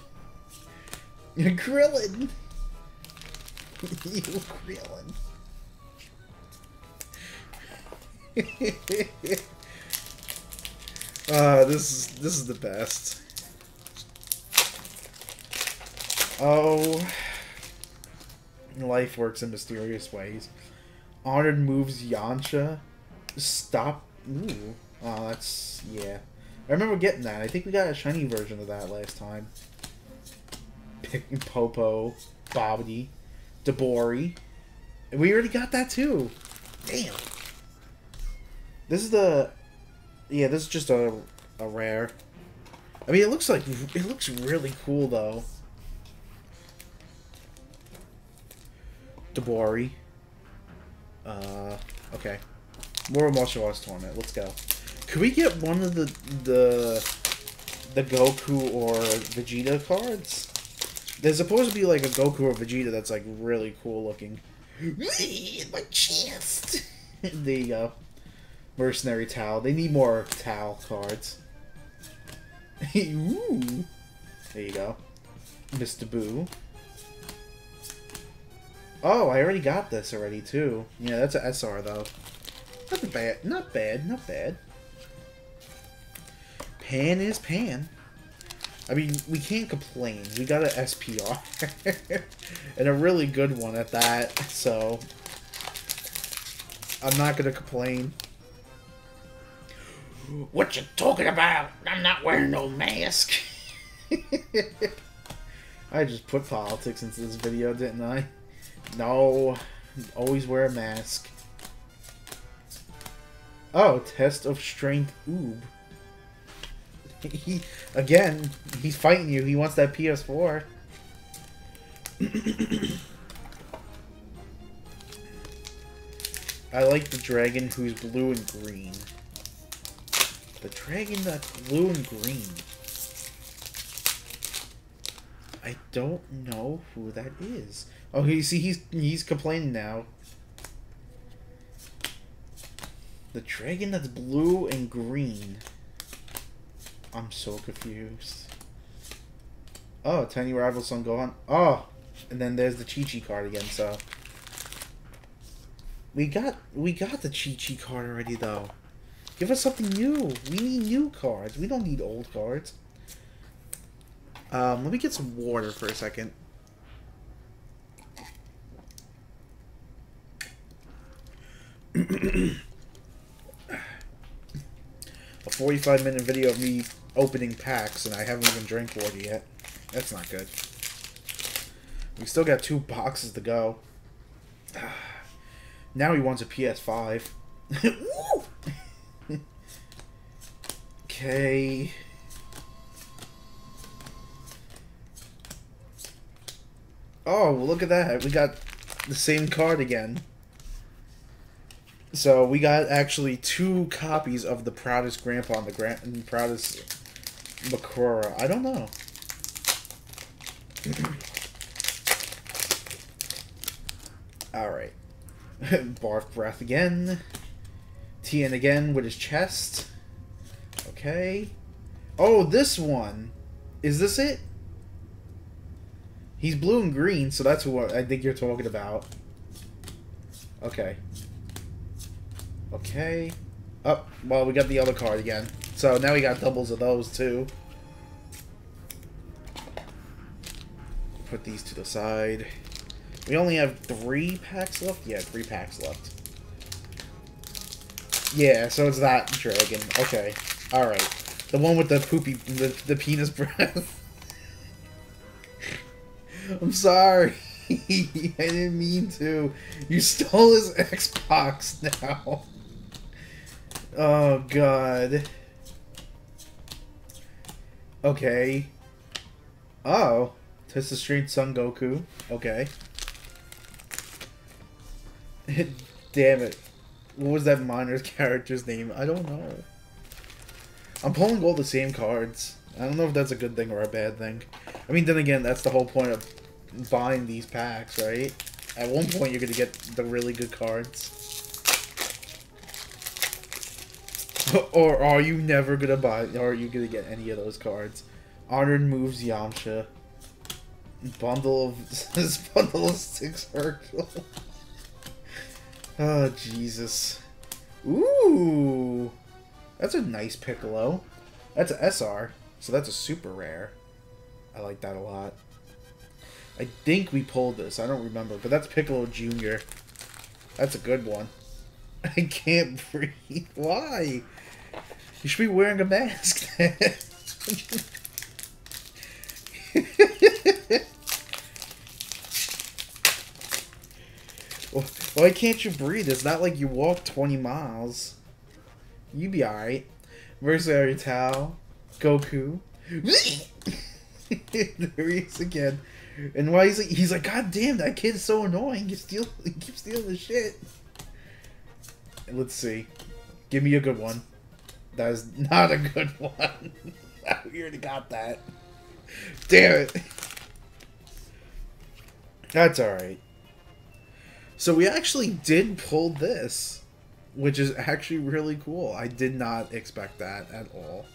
Krillin. you Krillin. uh, this is this is the best. Oh, life works in mysterious ways. Honored moves Yamcha. Stop. Ooh. Oh, that's yeah. I remember getting that. I think we got a shiny version of that last time. Pick Popo, Bobbity, Debori. We already got that too. Damn. This is the... Yeah, this is just a, a rare. I mean, it looks like... It looks really cool, though. Debori. Uh, okay. More martial arts tournament. Let's go. Could we get one of the the the Goku or Vegeta cards? There's supposed to be like a Goku or Vegeta that's like really cool looking. My chest. there you go. Mercenary Tao. They need more Tao cards. Ooh. There you go. Mr. Boo. Oh, I already got this already too. Yeah, that's a SR though. Not bad. Not bad. Not bad. Pan is pan. I mean, we can't complain. We got an SPR. and a really good one at that, so... I'm not gonna complain. What you talking about? I'm not wearing no mask. I just put politics into this video, didn't I? No. Always wear a mask. Oh, test of strength oob. He, again, he's fighting you. He wants that PS4. I like the dragon who's blue and green. The dragon that's blue and green. I don't know who that is. Oh, you see, he's he's complaining now. The dragon that's blue and green. I'm so confused. Oh, Tiny Rival Son Gohan. Oh, and then there's the Chi Chi card again. So we got we got the Chi Chi card already, though. Give us something new. We need new cards. We don't need old cards. Um, let me get some water for a second. a 45 minute video of me opening packs and I haven't even drank water yet. That's not good. We still got two boxes to go. Now he wants a PS5. okay. Oh, look at that. We got the same card again. So we got actually two copies of the proudest grandpa and the grand proudest Bakura. I don't know. Alright. Barf breath again. Tien again with his chest. Okay. Oh, this one. Is this it? He's blue and green, so that's what I think you're talking about. Okay. Okay. Oh, well, we got the other card again. So now we got doubles of those, too. Put these to the side. We only have three packs left? Yeah, three packs left. Yeah, so it's that dragon. Okay. Alright. The one with the poopy, the, the penis breath. I'm sorry. I didn't mean to. You stole his Xbox now. Oh, God. Okay. Oh. Test the Strength Son Goku. Okay. Damn it. What was that miner's character's name? I don't know. I'm pulling all the same cards. I don't know if that's a good thing or a bad thing. I mean, then again, that's the whole point of buying these packs, right? At one point, you're going to get the really good cards. or are you never going to buy, or are you going to get any of those cards? Honored moves Yamcha. Bundle of, this bundle of six Hercule. oh, Jesus. Ooh. That's a nice Piccolo. That's a SR, so that's a super rare. I like that a lot. I think we pulled this. I don't remember, but that's Piccolo Jr. That's a good one. I can't breathe. Why? You should be wearing a mask. Why can't you breathe? It's not like you walk 20 miles. You be alright. Mercenary Tao. Goku. there he is again. And why is he? he's like, God damn, that kid's so annoying. He steal, he keeps stealing the shit. let's see. Give me a good one. That is not a good one. we already got that. Damn it. That's alright. So we actually did pull this, which is actually really cool. I did not expect that at all.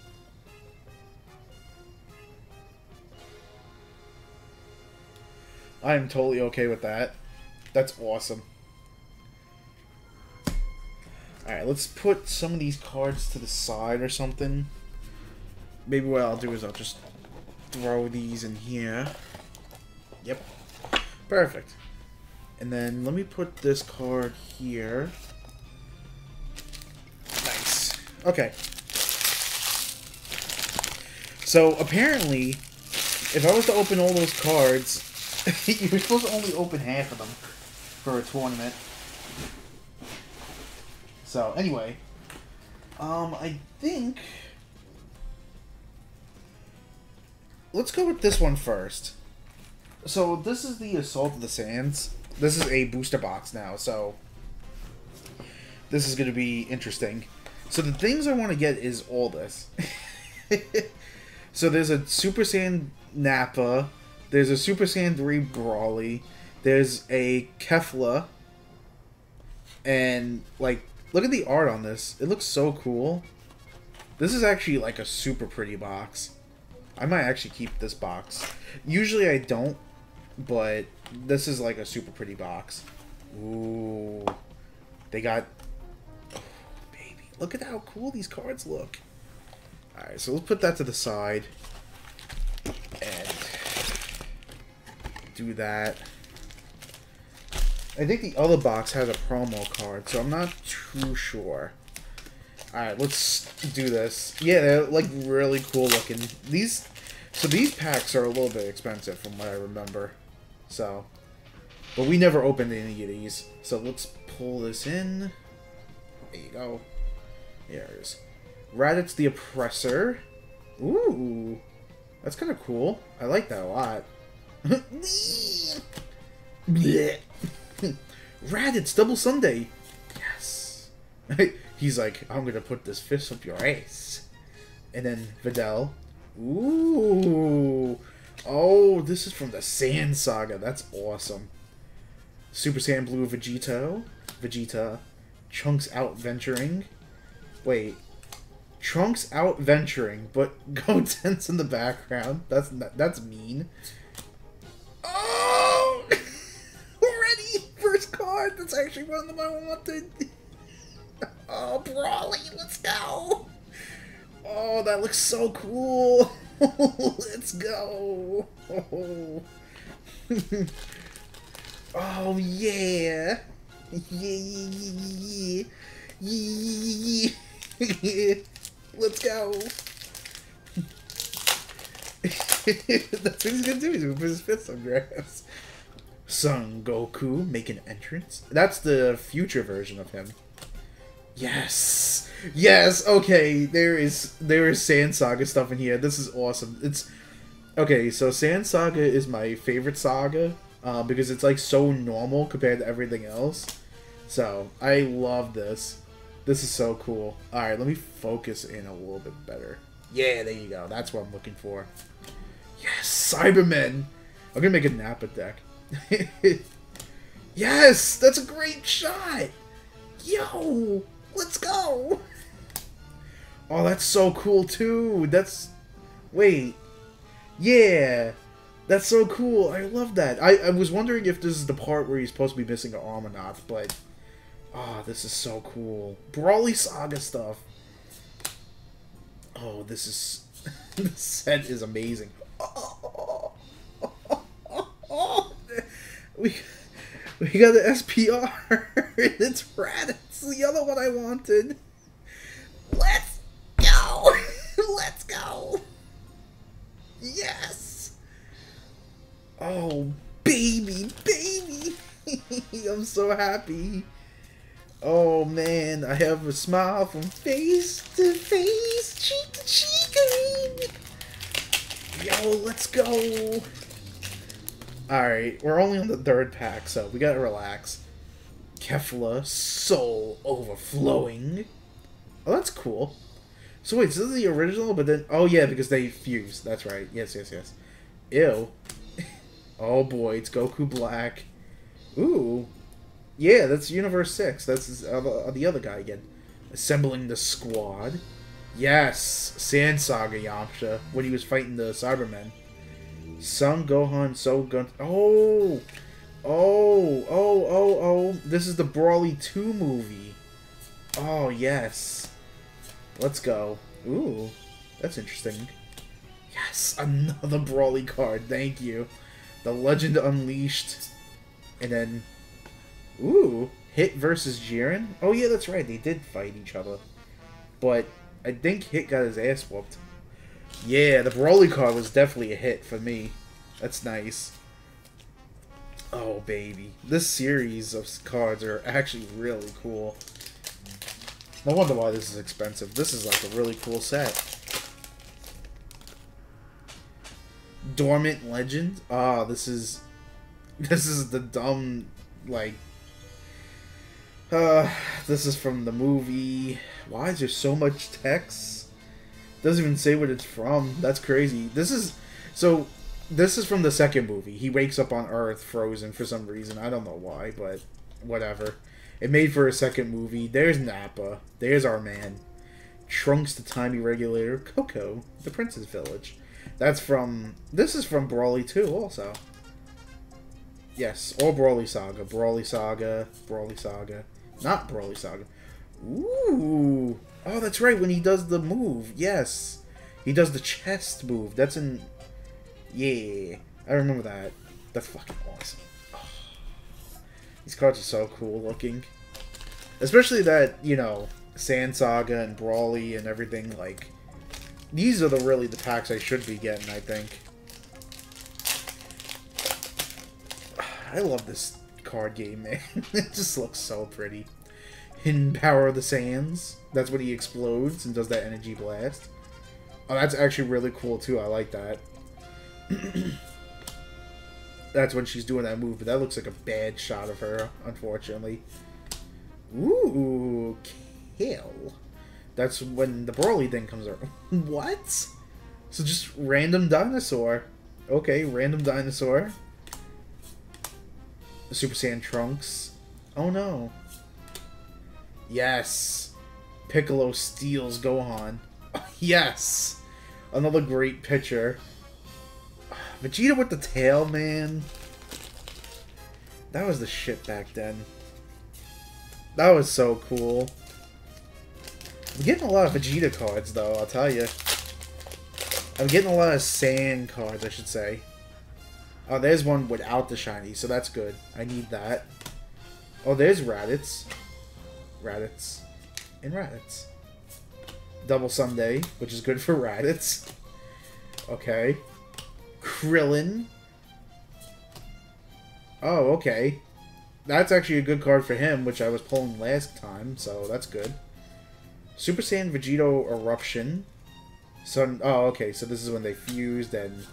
I am totally okay with that. That's awesome. Alright, let's put some of these cards to the side or something. Maybe what I'll do is I'll just throw these in here. Yep. Perfect. And then let me put this card here. Okay. So apparently, if I was to open all those cards, you're supposed to only open half of them for a tournament. So anyway, um, I think let's go with this one first. So this is the Assault of the Saiyans. This is a booster box now, so this is going to be interesting. So the things I want to get is all this. so there's a Super Saiyan Nappa, there's a Super Saiyan 3 Broly, there's a Kefla, and like look at the art on this. It looks so cool. This is actually like a super pretty box. I might actually keep this box. Usually I don't, but this is like a super pretty box. Ooh. They got... Look at how cool these cards look. Alright, so let's put that to the side. And do that. I think the other box has a promo card, so I'm not too sure. Alright, let's do this. Yeah, they're like really cool looking. These so these packs are a little bit expensive from what I remember. So, but we never opened any of these. So let's pull this in. There you go. Is. Raditz the Oppressor. Ooh. That's kind of cool. I like that a lot. Raditz Double Sunday. Yes. He's like, I'm going to put this fist up your ass. And then Videl. Ooh. Oh, this is from the Saiyan Saga. That's awesome. Super Saiyan Blue Vegito. Vegeta. Chunks out venturing. Wait. Trunks out venturing, but Goten's in the background. That's that's mean. Oh! Already! First card! That's actually one of them I wanted. oh, Broly, let's go! Oh, that looks so cool! Let's go! Oh, oh yeah! Yeah, yeah, yeah, yeah, Let's go! That's what he's gonna do. He's gonna put his fist on grass. Son Goku make an entrance. That's the future version of him. Yes. Yes. Okay. There is there is Saiyan Saga stuff in here. This is awesome. It's Okay, so Saiyan Saga is my favorite saga uh, because it's like so normal compared to everything else. So I love this. This is so cool. All right, let me focus in a little bit better. Yeah, there you go. That's what I'm looking for. Yes, Saibamen. I'm gonna make a Nappa deck. yes, that's a great shot. Yo, let's go. Oh, that's so cool too. That's wait. Yeah. That's so cool. I love that. I, I was wondering if this is the part where he's supposed to be missing an arm or not, but oh, this is so cool. Broly Saga stuff. Oh, this is this set is amazing. Oh, we we got the SPR. it's rad. It's the other one I wanted. Let's go. Let's go. Yes. Oh, baby, baby. I'm so happy. Oh man, I have a smile from face to face, cheek to cheek. Yo, let's go. Alright, we're only on the third pack, so we gotta relax. Kefla, soul overflowing. Oh, that's cool. So wait, so this is the original, but then... Oh, yeah, because they fuse. That's right. Yes, yes, yes. Ew. oh, boy, it's Goku Black. Ooh. Yeah, that's Universe 6. That's uh, the other guy again. Assembling the squad. Yes, Saiyan Saga Yamcha, when he was fighting the Saibamen. Son Gohan, So Gun... Oh! Oh, oh, oh, oh. This is the Broly 2 movie. Oh, yes. Let's go. Ooh, that's interesting. Yes, another Broly card. Thank you. The Legend Unleashed. And then... Ooh, Hit versus Jiren? Oh, yeah, that's right. They did fight each other. But I think Hit got his ass whooped. Yeah, the Broly card was definitely a hit for me. That's nice. Oh, baby. This series of cards are actually really cool. No wonder why this is expensive. This is like a really cool set. Dormant Legend? Ah, oh, this is... This is the dumb, like... Uh, this is from the movie. Why is there so much text? Doesn't even say what it's from. That's crazy. This is... So, this is from the second movie. He wakes up on Earth frozen for some reason. I don't know why, but whatever. It made for a second movie. There's Nappa. There's our man. Trunks the Timey Regulator. Coco, the Princess Village. That's from... This is from Broly 2 also. Yes, or Broly Saga. Broly Saga. Broly Saga. Not Broly Saga. Ooh. Oh, that's right, when he does the move. Yes. He does the chest move. That's in... Yeah. I remember that. That's fucking awesome. These cards are so cool looking. Especially that, you know, Saiyan Saga and Broly and everything, like... These are the really the packs I should be getting, I think. I love this card game, man. it just looks so pretty. Hidden Power of the Saiyans. That's when he explodes and does that energy blast. Oh, that's actually really cool, too. I like that. that's when she's doing that move, but that looks like a bad shot of her, unfortunately. Ooh, kill. That's when the Broly thing comes out. what? So just random dinosaur. Okay, random dinosaur. Super Saiyan Trunks. Oh no. Yes. Piccolo steals Gohan. yes. Another great picture. Vegeta with the tail, man. That was the shit back then. That was so cool. I'm getting a lot of Vegeta cards, though, I'll tell you. I'm getting a lot of Saiyan cards, I should say. Oh, there's one without the shiny, so that's good. I need that. Oh, there's Raditz. Raditz. And Raditz. Double Sunday, which is good for Raditz. Okay. Krillin. Oh, okay. That's actually a good card for him, which I was pulling last time, so that's good. Super Saiyan Vegito Eruption. Sun. oh, okay, so this is when they fused and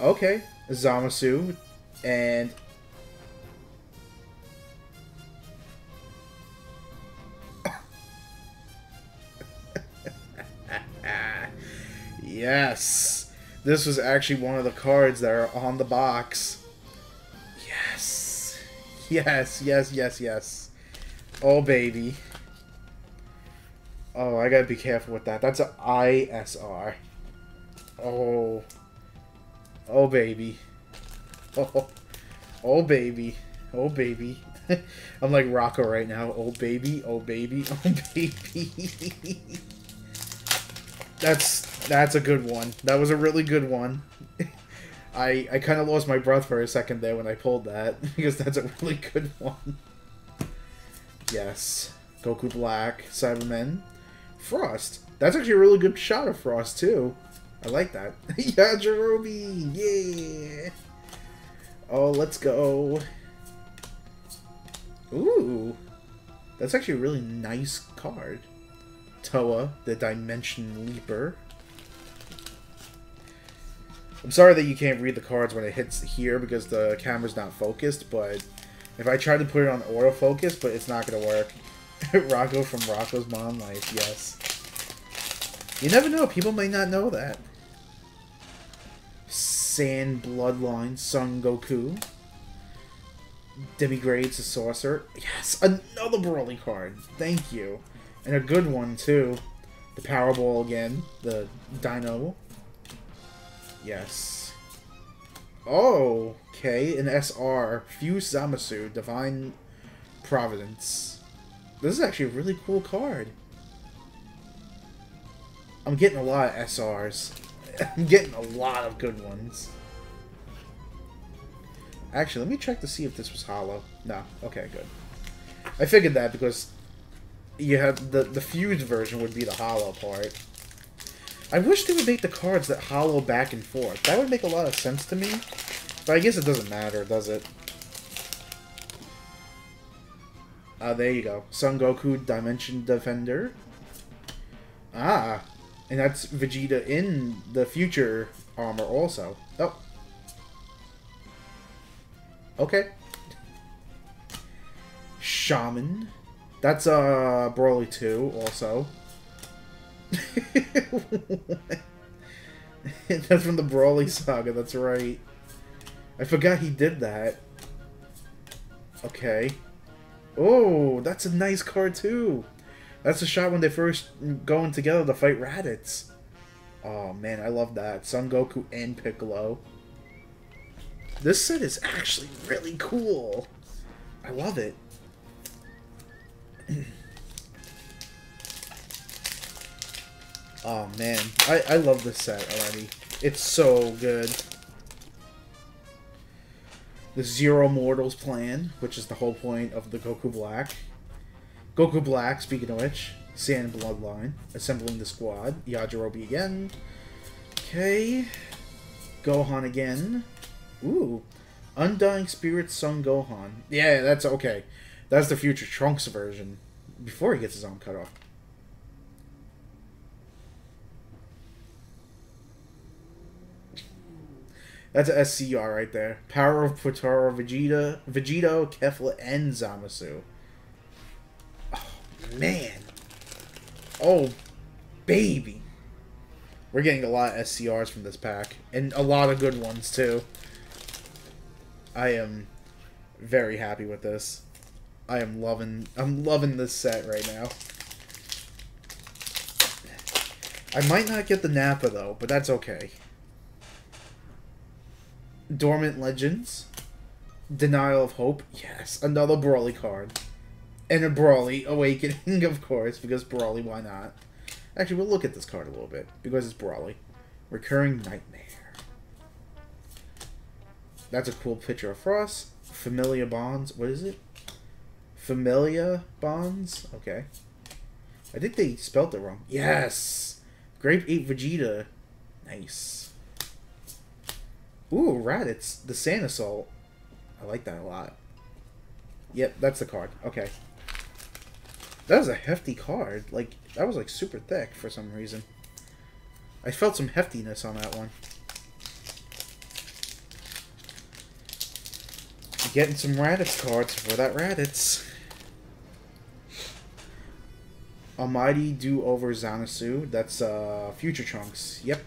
Okay, Zamasu, and yes, this was actually one of the cards that are on the box. Yes, yes, yes, yes, yes. Oh baby. Oh, I gotta be careful with that. That's an ISR. Oh. Oh, baby. Oh, oh baby. Oh, baby. I'm like Rocko right now. Oh, baby. Oh, baby. Oh, baby. that's that's a good one. That was a really good one. I I kind of lost my breath for a second there when I pulled that because that's a really good one. Yes. Goku Black, Saibamen, Frost. That's actually a really good shot of Frost too. I like that. Yajirobe! Yeah! Oh, let's go. Ooh. That's actually a really nice card. Towa, the Dimension Leaper. I'm sorry that you can't read the cards when it hits here because the camera's not focused, but if I try to put it on autofocus, but it's not going to work. Rocko from Rocco's Mom Life, yes. You never know, people may not know that. Saiyan Bloodline, Son Goku. Demigrade's a Sorcerer. Yes, another Broly card. Thank you. And a good one, too. The Powerball again. The Dino. Yes. Oh, okay. An SR. Fuse Zamasu. Divine Providence. This is actually a really cool card. I'm getting a lot of SRs. I'm getting a lot of good ones. Actually, let me check to see if this was hollow. No. Okay, good. I figured that because you have the the fused version would be the hollow part. I wish they would make the cards that hollow back and forth. That would make a lot of sense to me. But I guess it doesn't matter, does it? Ah, uh, there you go. Son Goku Dimension Defender. Ah, and that's Vegeta in the future armor also. Oh. Okay. Shaman. That's uh Broly 2 also. that's from the Broly saga, that's right. I forgot he did that. Okay. Oh, that's a nice card too. That's the shot when they first going together to fight Raditz. Oh man, I love that. Son Goku and Piccolo. This set is actually really cool. I love it. oh man, I, I love this set already. It's so good. The Zero Mortals plan, which is the whole point of the Goku Black. Goku Black, speaking of which, Saiyan Bloodline, assembling the squad. Yajirobe again. Okay. Gohan again. Ooh. Undying Spirit Son Gohan. Yeah, that's okay. That's the future Trunks version. Before he gets his arm cut off. That's a SCR right there. Power of Potara, Vegeta, Vegeto, Kefla, and Zamasu man. Oh, baby. We're getting a lot of SCRs from this pack. And a lot of good ones, too. I am very happy with this. I am loving I'm loving this set right now. I might not get the Nappa though, but that's okay. Dormant Legends. Denial of Hope. Yes, another Broly card. And a Broly Awakening, of course, because Broly, why not? Actually, we'll look at this card a little bit, because it's Broly. Recurring Nightmare. That's a cool picture of Frost. Familia Bonds. What is it? Familia Bonds? Okay. I think they spelled it wrong. Yes! Great Ape Vegeta. Nice. Ooh, Raditz. The Saiyan Assault. I like that a lot. Yep, that's the card. Okay. That was a hefty card. Like, that was like super thick for some reason. I felt some heftiness on that one. Getting some Raditz cards for that Raditz. Almighty Do Over Zamasu. That's uh Future Trunks. Yep.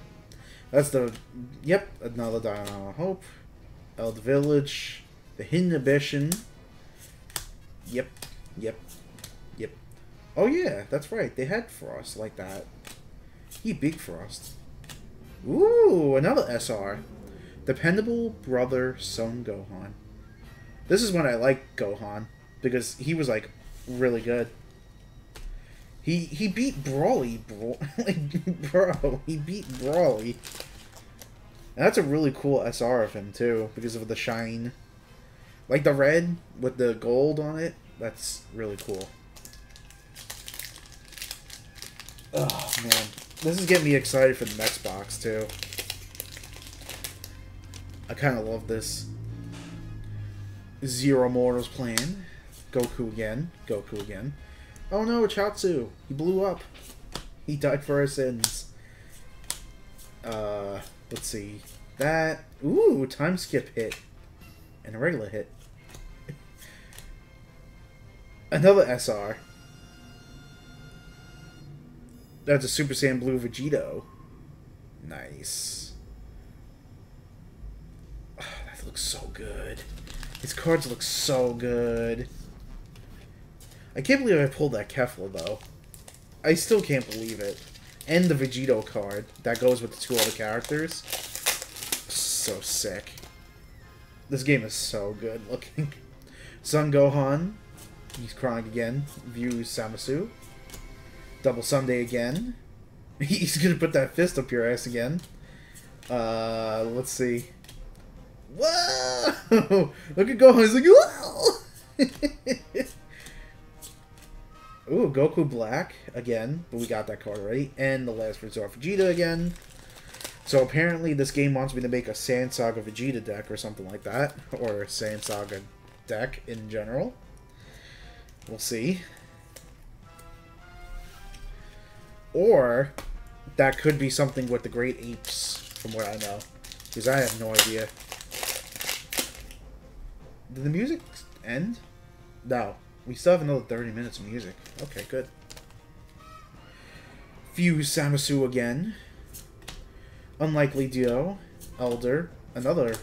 That's the yep, another Diana Hope. Eld Village. The Inhibition. Yep. Yep. Oh yeah, that's right. They had Frost like that. He big Frost. Ooh, another SR. Dependable Brother Son Gohan. This is when I like Gohan because he was like really good. He he beat Broly, bro. like bro, he beat Broly. And that's a really cool SR of him too because of the shine. Like the red with the gold on it. That's really cool. Oh man, this is getting me excited for the next box too. I kind of love this. Zero Mortals plan. Goku again. Goku again. Oh no, Chaozu. He blew up. He died for our sins. Uh, let's see. That. Ooh, time skip hit. And a regular hit. Another SR. That's a Super Saiyan Blue Vegito. Nice. Oh, that looks so good. These cards look so good. I can't believe I pulled that Kefla, though. I still can't believe it. And the Vegito card that goes with the two other characters. So sick. This game is so good looking. Son Gohan. He's crying again. View Zamasu. Double Sunday again. He's gonna put that fist up your ass again. Uh, let's see. Whoa! Look at Gohan. He's like, whoa! Ooh, Goku Black again, but we got that card already. And the last resort Vegeta again. So apparently this game wants me to make a Saiyan Saga Vegeta deck or something like that. Or a Saiyan Saga deck in general. We'll see. Or that could be something with the Great Apes, from what I know. Because I have no idea. Did the music end? No. We still have another 30 minutes of music. Okay, good. Fuse Zamasu again. Unlikely Duo. Elder. Another.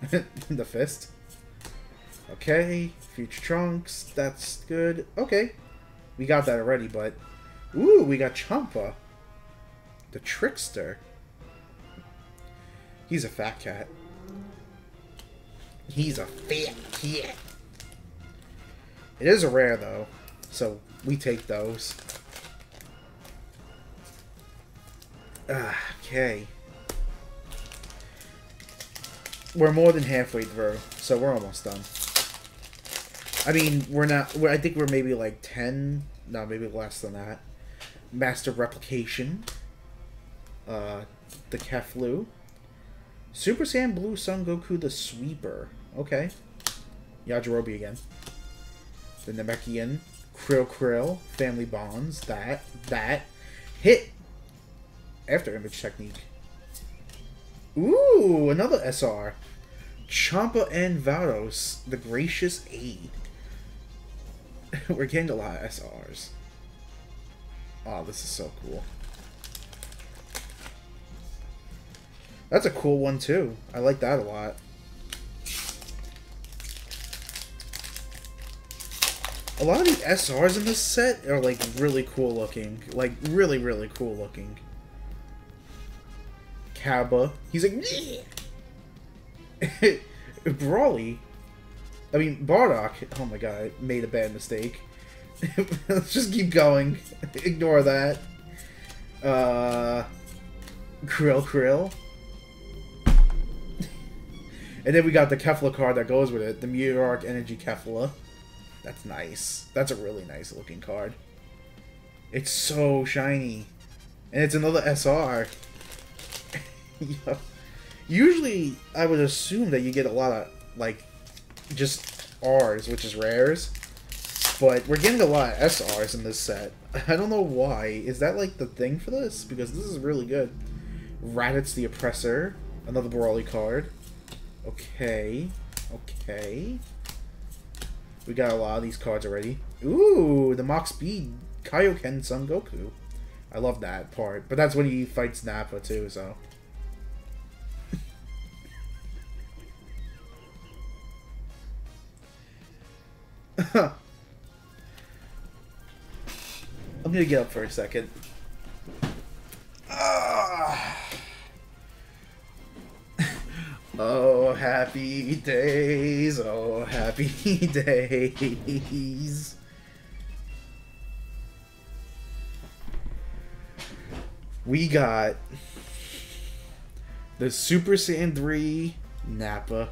the Fist. Okay. Future Trunks. That's good. Okay. We got that already, but... Ooh, we got Champa. The Trickster. He's a fat cat. He's a fat cat. It is a rare, though, so we take those. Ah, okay. We're more than halfway through, so we're almost done. I mean, we're not... We're, I think we're maybe like 10... No, maybe less than that. Master Replication. Uh, the Kefla. Super Saiyan Blue Son Goku the Sweeper. Okay. Yajirobe again the Namekian, Krill Krill, Family Bonds, that, that, hit, after image technique. Ooh, another SR. Champa and Vados, the Gracious Aid. We're getting a lot of SRs. Oh, this is so cool. That's a cool one, too. I like that a lot. A lot of the SRs in this set are, like, really cool looking. Like, really, really cool looking. Cabba. He's like, Broly. I mean, Bardock. Oh my god, I made a bad mistake. Let's just keep going. Ignore that. Uh, Krill Krill. and then we got the Kefla card that goes with it. The Meteoric Energy Kefla. That's nice. That's a really nice looking card. It's so shiny. And it's another SR. Usually, I would assume that you get a lot of, like, just R's, which is rares. But we're getting a lot of SRs in this set. I don't know why. Is that, like, the thing for this? Because this is really good. Raditz the Oppressor. Another Broly card. Okay. Okay. We got a lot of these cards already. Ooh, the Mach Speed Kaioken Son Goku. I love that part. But that's when he fights Nappa too, so. I'm gonna get up for a second. Ah. Oh, happy days, oh, happy days. We got the Super Saiyan 3 Nappa.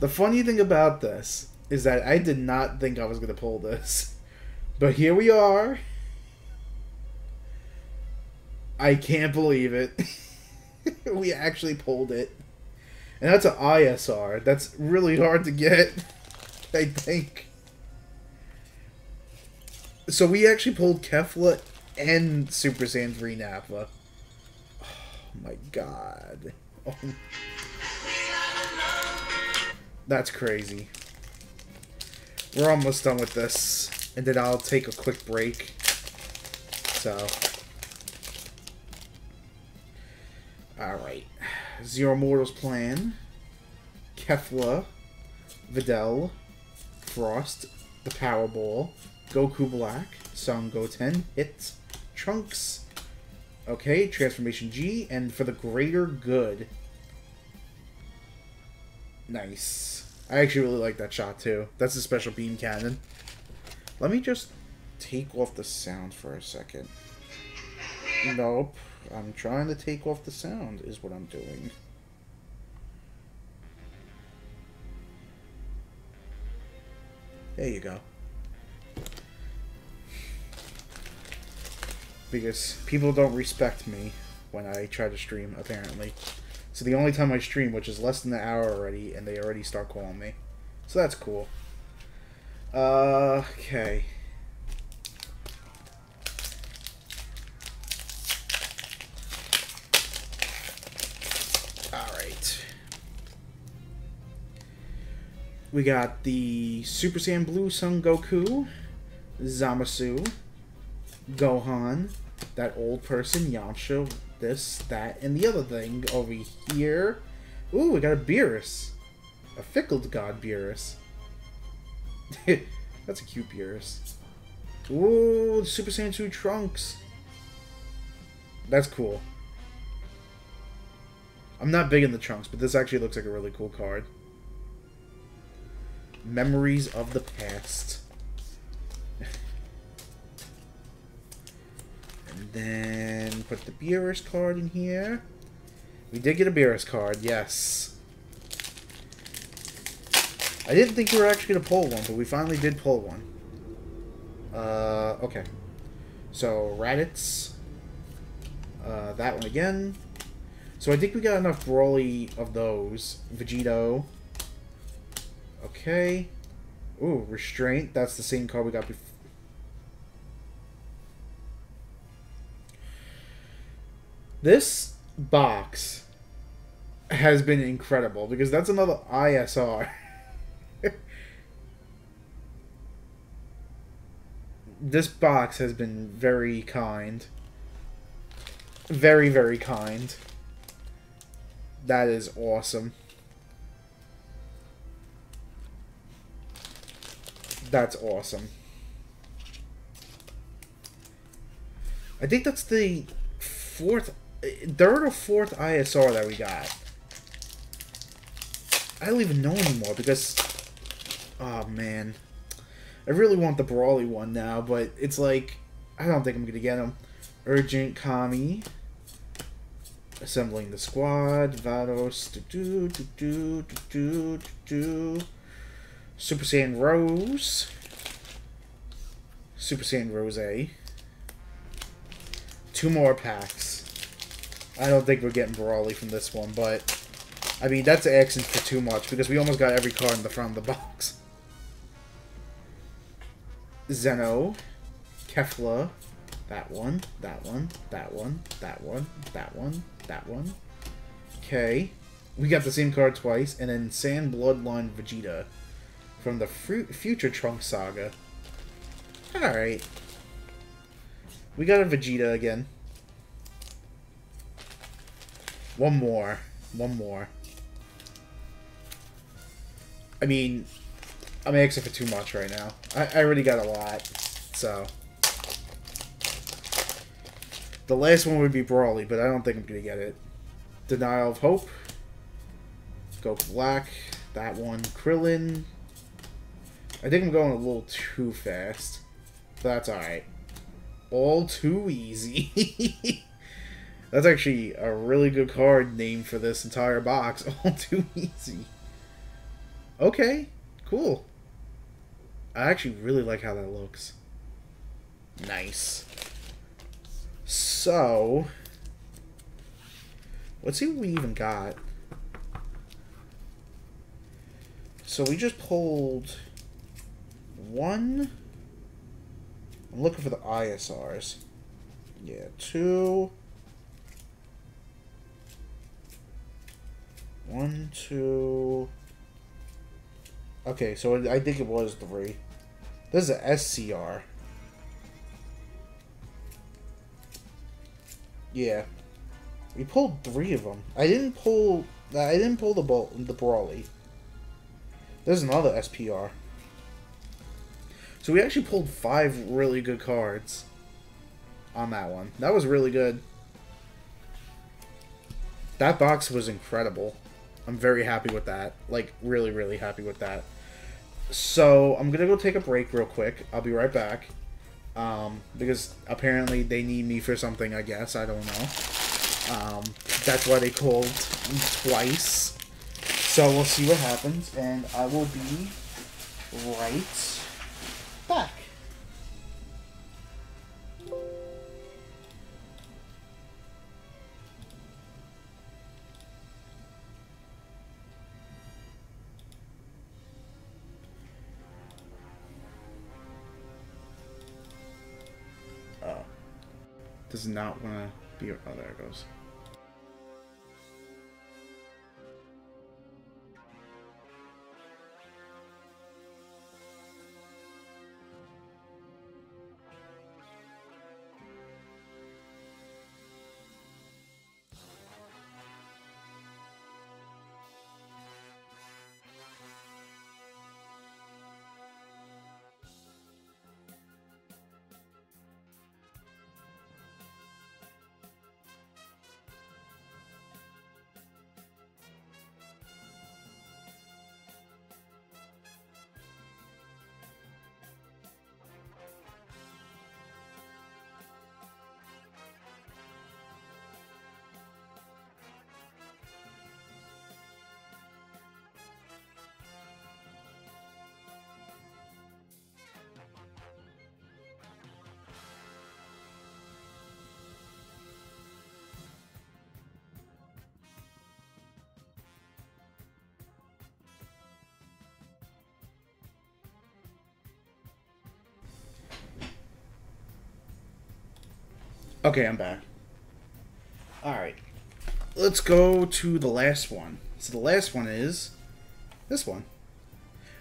The funny thing about this is that I did not think I was going to pull this. But here we are. I can't believe it. we actually pulled it. And that's an ISR. That's really hard to get, I think. So we actually pulled Kefla and Super Saiyan 3 Nappa. Oh my god. Oh. That's crazy. We're almost done with this. And then I'll take a quick break. So... Alright. Zero Mortals Plan. Kefla. Videl. Frost. The Powerball. Goku Black. Son Goten. Hit. Trunks. Okay, Transformation G. And for the greater good. Nice. I actually really like that shot too. That's a special beam cannon. Let me just take off the sound for a second. Nope. I'm trying to take off the sound is what I'm doing. There you go. Because people don't respect me when I try to stream, apparently. So the only time I stream, which is less than an hour already, and they already start calling me. So that's cool. Uh, okay. Alright. We got the Super Saiyan Blue Son Goku, Zamasu, Gohan, that old person, Yamcha, this, that, and the other thing over here. Ooh, we got a Beerus. A Fickled God Beerus. That's a cute Beerus. Ooh, Super Saiyan 2 Trunks. That's cool. I'm not big in the Trunks, but this actually looks like a really cool card. Memories of the past. And then put the Beerus card in here. We did get a Beerus card, yes. I didn't think we were actually going to pull one, but we finally did pull one. Uh, okay. So, Raditz. Uh, that one again. So I think we got enough Broly of those. Vegito. Okay. Ooh, Restraint. That's the same card we got before. This box has been incredible because that's another ISR. this box has been very kind. Very, very kind. That is awesome. That's awesome. I think that's the fourth, third or fourth ISR that we got. I don't even know anymore because, oh man, I really want the Broly one now, but it's like, I don't think I'm going to get him. Urgent Kami. Assembling the squad. Vados. Do, do, do, do, do, do, do. Super Saiyan Rose. Super Saiyan Rose. Two more packs. I don't think we're getting Broly from this one, but... I mean, that's asking for too much, because we almost got every card in the front of the box. Zeno. Kefla. That one. That one. That one. That one. That one. That one. Okay. We got the same card twice, and then Saiyan Bloodline Vegeta from the Fru Future Trunk Saga. Alright. We got a Vegeta again. One more. One more. I mean, I'm asking for too much right now. I, I already got a lot, so... The last one would be Broly, but I don't think I'm going to get it. Denial of Hope. Go Black. That one. Krillin. I think I'm going a little too fast. That's alright. All too easy. that's actually a really good card name for this entire box. All too easy. Okay. Cool. I actually really like how that looks. Nice. So, let's see what we even got. So we just pulled one. I'm looking for the ISRs. Yeah, two. One, two. Okay, so I think it was three. This is a SCR. Yeah. We pulled three of them. I didn't pull... I didn't pull the bolt, the Broly. There's another SPR. So we actually pulled five really good cards on that one. That was really good. That box was incredible. I'm very happy with that. Like, really, really happy with that. So, I'm going to go take a break real quick. I'll be right back. Um, because apparently they need me for something, I guess. I don't know. Um, that's why they called twice. So we'll see what happens, and I will be right back. Not want to be... Oh, there it goes. Okay, I'm back. Alright. Let's go to the last one. So the last one is this one.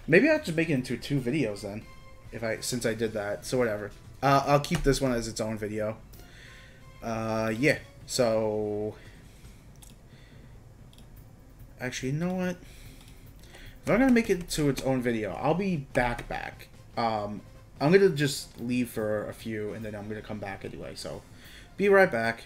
Maybe I'll just make it into two videos then. If I since I did that. So whatever. Uh, I'll keep this one as its own video. Uh, yeah. So actually, you know what? If I'm gonna make it to its own video, I'll be back back. Um, I'm gonna just leave for a few, and then I'm gonna come back anyway. So. Be right back.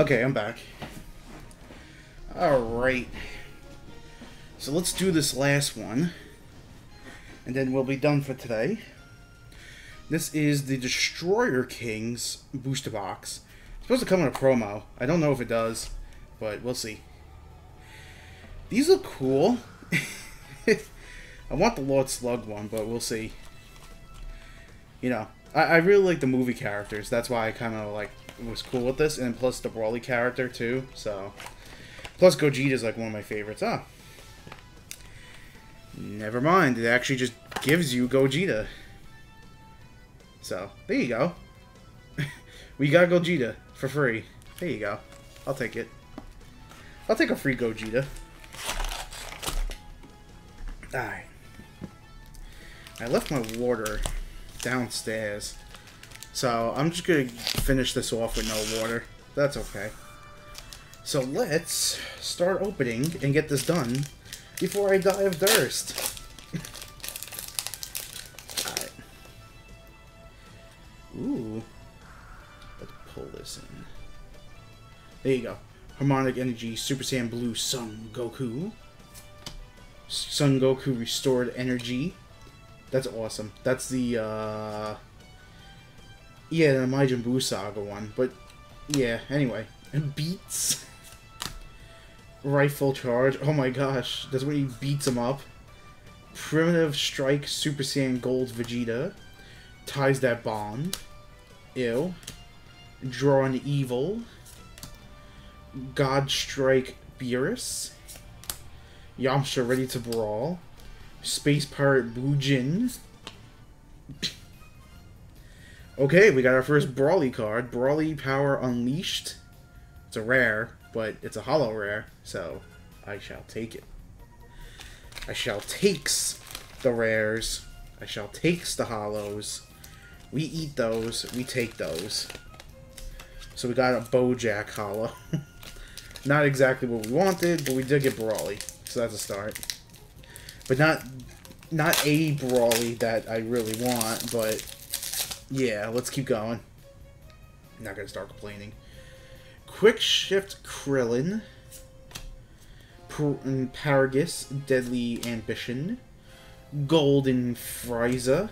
Okay, I'm back. Alright. So let's do this last one. And then we'll be done for today. This is the Destroyer Kings booster box. It's supposed to come in a promo. I don't know if it does, but we'll see. These look cool. I want the Lord Slug one, but we'll see. You know, I, I really like the movie characters. That's why I kind of like was cool with this, and plus the Broly character too. So, plus Gogeta is like one of my favorites. Ah, never mind. It actually just gives you Gogeta. So there you go. we got Gogeta for free. There you go. I'll take it. I'll take a free Gogeta. Alright. I left my water downstairs. So I'm just going to finish this off with no water. That's okay. So let's start opening and get this done before I die of thirst. Alright. Ooh. Let's pull this in. There you go. Harmonic Energy Super Saiyan Blue Son Goku. Son Goku Restored Energy. That's awesome. That's the, uh... Yeah, the Majin Buu Saga one, but yeah, anyway. Beats. Rifle charge. Oh my gosh, that's when he beats him up. Primitive Strike Super Saiyan Gold Vegeta. Ties that bond. Ew. Drawn Evil. God Strike Beerus. Yamcha ready to brawl. Space Pirate Bujin. Okay, we got our first Broly card. Broly Power Unleashed. It's a rare, but it's a hollow rare, so I shall take it. I shall takes the rares. I shall takes the hollows. We eat those. We take those. So we got a Bojack hollow. not exactly what we wanted, but we did get Broly, So that's a start. But not not a Broly that I really want, but yeah, let's keep going. I'm not gonna start complaining. Quick Shift Krillin. Mm, Paragus, Deadly Ambition. Golden Frieza.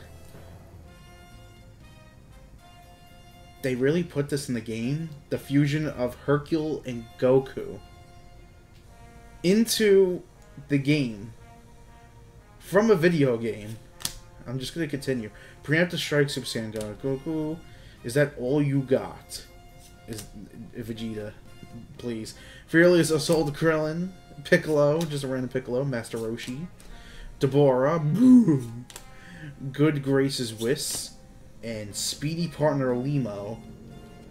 They really put this in the game? The fusion of Hercule and Goku into the game from a video game. I'm just going to continue. Preemptive strike Super Saiyan God. Goku. Is that all you got? Is Vegeta, please. Fearless Assault Krillin. Piccolo, just a random Piccolo. Master Roshi. Dabura, Boom. Good Graces Whis. And Speedy Partner Lemo.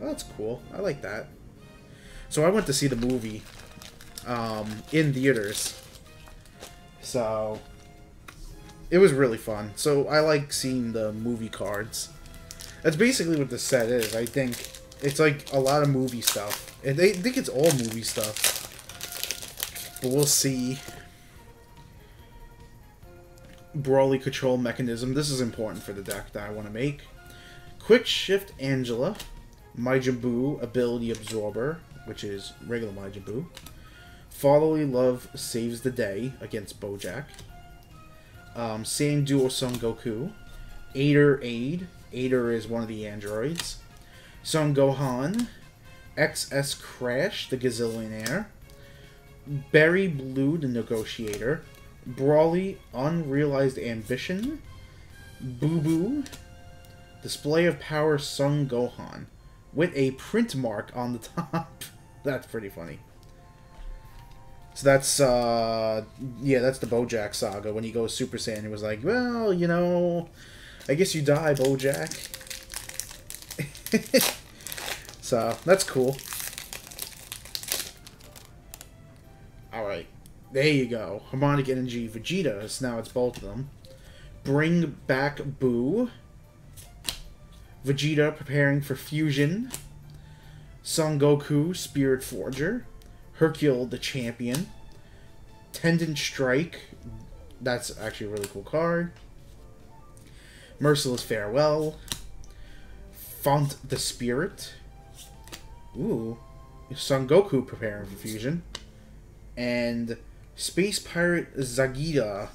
Oh, that's cool. I like that. So I went to see the movie um, in theaters. So it was really fun. So I like seeing the movie cards. That's basically what the set is. I think it's like a lot of movie stuff. And they think it's all movie stuff. But we'll see. Broly control mechanism. This is important for the deck that I want to make. Quick Shift Angela. Majin Buu Ability Absorber, which is regular Majin Buu. Fatherly Love saves the day against Bojack um, Saiyan Duo Son Goku, Aider Aid, Aider is one of the androids, Son Gohan, XS Crash, the Gazillionaire, Berry Blue, the Negotiator, Broly, Unrealized Ambition, Boo Boo, Display of Power Son Gohan, with a print mark on the top. That's pretty funny. So that's uh yeah, that's the Bojack saga. When he goes Super Saiyan, he was like, well, you know, I guess you die, Bojack. so that's cool. All right, there you go. Harmonic Energy Vegeta. So now it's both of them. Bring back Boo. Vegeta preparing for fusion. Son Goku, Spirit Forger. Hercule the Champion. Tendon Strike. That's actually a really cool card. Merciless Farewell. Font the Spirit. Ooh. Son Goku preparing for fusion, and Space Pirate Zagita,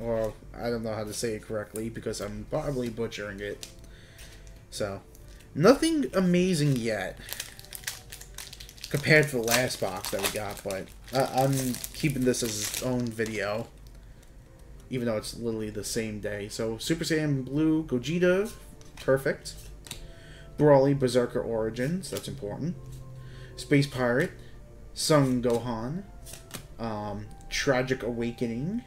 or I don't know how to say it correctly because I'm probably butchering it. So, nothing amazing yet compared to the last box that we got, but I I'm keeping this as its own video, even though it's literally the same day. So, Super Saiyan Blue Gogeta, perfect. Broly Berserker Origins, that's important. Space Pirate, Son Gohan, um, Tragic Awakening,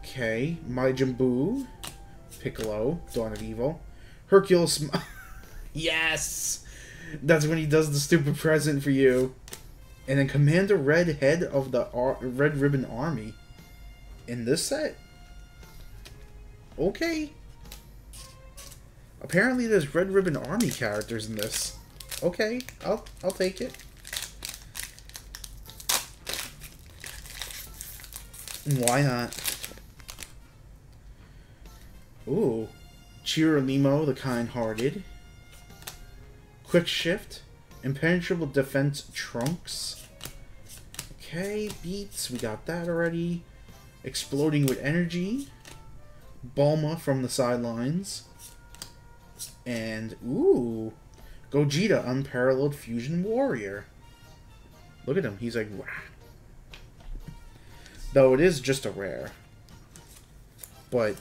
okay, Majin Buu, Piccolo, Dawn of Evil, Hercules. yes! That's when he does the stupid present for you. And then Commander Red, head of the Ar Red Ribbon Army. In this set? Okay. Apparently there's Red Ribbon Army characters in this. Okay, I'll I'll take it. Why not? Ooh. Chirolimo the Kind-Hearted. Quick Shift. Impenetrable Defense Trunks. Okay, Beats. We got that already. Exploding with Energy. Bulma from the sidelines. And, ooh. Gogeta, Unparalleled Fusion Warrior. Look at him. He's like, wow. Though it is just a rare. But,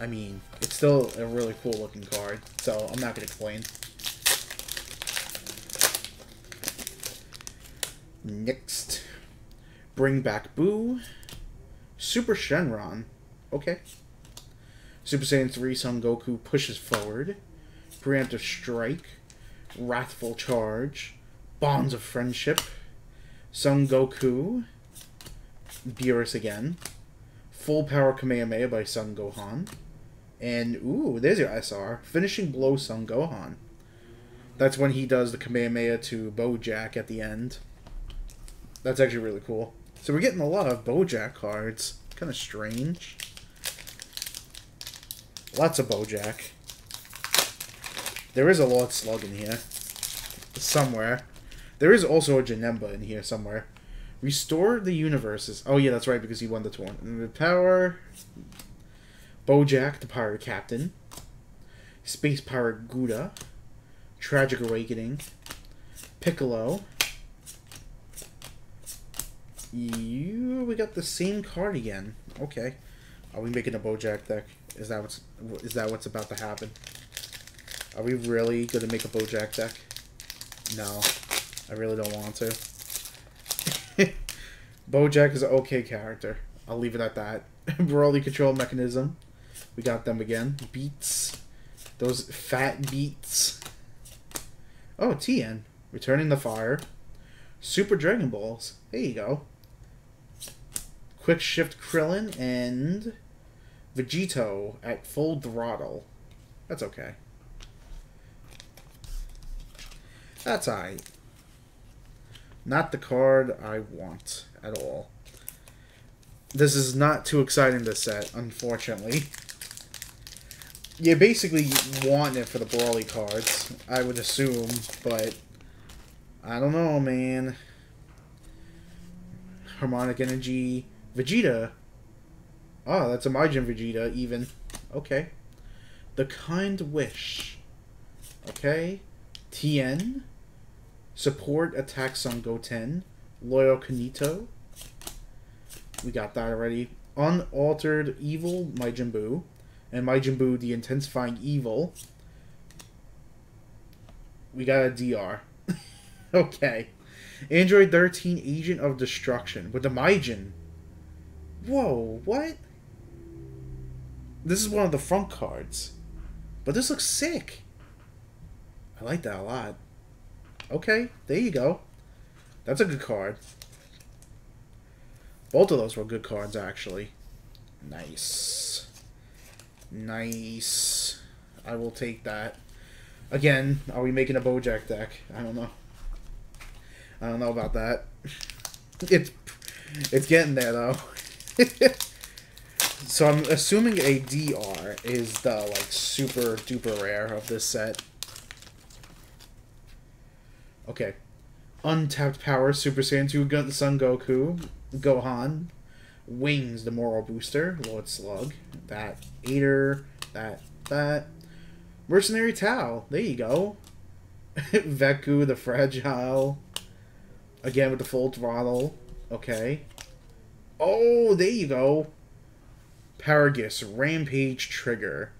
I mean, it's still a really cool looking card. So, I'm not going to complain. Next. Bring back Buu. Super Shenron. Okay. Super Saiyan 3 Son Goku pushes forward. Preemptive Strike. Wrathful Charge. Bonds of Friendship. Son Goku. Beerus again. Full Power Kamehameha by Son Gohan. And, ooh, there's your SR. Finishing Blow Son Gohan. That's when he does the Kamehameha to Bojack at the end. That's actually really cool. So we're getting a lot of Bojack cards. Kind of strange. Lots of Bojack. There is a Lord Slug in here. Somewhere. There is also a Janemba in here somewhere. Restore the universes. Oh yeah, that's right, because he won the tournament. The power... Bojack, the pirate captain. Space Pirate Gouda. Tragic Awakening. Piccolo. You, we got the same card again. Okay. Are we making a Bojack deck? Is that what's is that what's about to happen? Are we really gonna make a Bojack deck? No, I really don't want to. Bojack is an okay character. I'll leave it at that. Broly control mechanism. We got them again. Beats. Those fat beats. Oh, Tien. Returning the fire. Super Dragon Balls. There you go. Quick Shift Krillin and Vegito at full throttle. That's okay. That's alright. Not the card I want at all. This is not too exciting to set, unfortunately. You basically want it for the Broly cards, I would assume, but I don't know, man. Harmonic Energy, Vegeta. Oh, that's a Majin Vegeta, even. Okay. The Kind Wish. Okay. Tien. Support attacks on Goten. Loyal Kanito. We got that already. Unaltered Evil Majin Buu. And Majin Buu, the Intensifying Evil. We got a DR. okay. Android 13 Agent of Destruction with the Majin. Whoa, what? This is one of the front cards. But this looks sick. I like that a lot. Okay, there you go. That's a good card. Both of those were good cards, actually. Nice. Nice. I will take that. Again, are we making a Bojack deck? I don't know. I don't know about that. It's it's getting there though. so I'm assuming a DR is the like super duper rare of this set. Okay. Untapped power, Super Saiyan 2 Gun Son Goku, Gohan, Wings, the Moral Booster, Lord Slug, that Eater, that, that. Mercenary Tao, there you go. Veku, the Fragile, again with the full throttle, okay. Oh, there you go. Paragus, Rampage Trigger.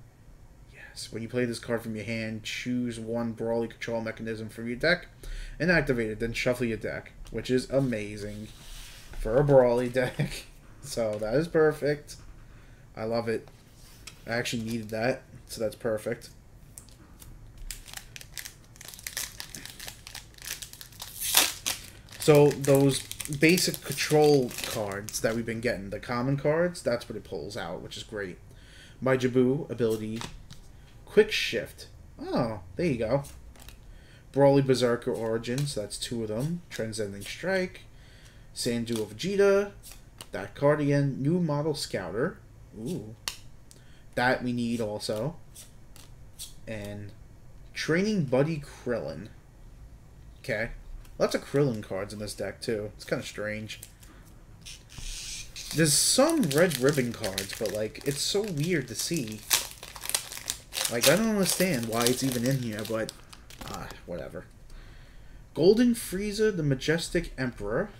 Yes, when you play this card from your hand, choose one Broly control mechanism from your deck and activate it, then shuffle your deck, which is amazing for a Broly deck. So that is perfect. I love it. I actually needed that, so that's perfect. So those basic control cards that we've been getting, the common cards, that's what it pulls out, which is great. My Jabu ability, Quick Shift. Oh, there you go. Broly Berserker Origins, that's two of them. Transcending Strike, Sandu of Vegeta, that card again, new model Scouter. Ooh. That we need also. And Training Buddy Krillin. Okay. Lots of Krillin cards in this deck, too. It's kind of strange. There's some red ribbon cards, but, like, it's so weird to see. Like, I don't understand why it's even in here, but, ah, whatever. Golden Frieza, the Majestic Emperor.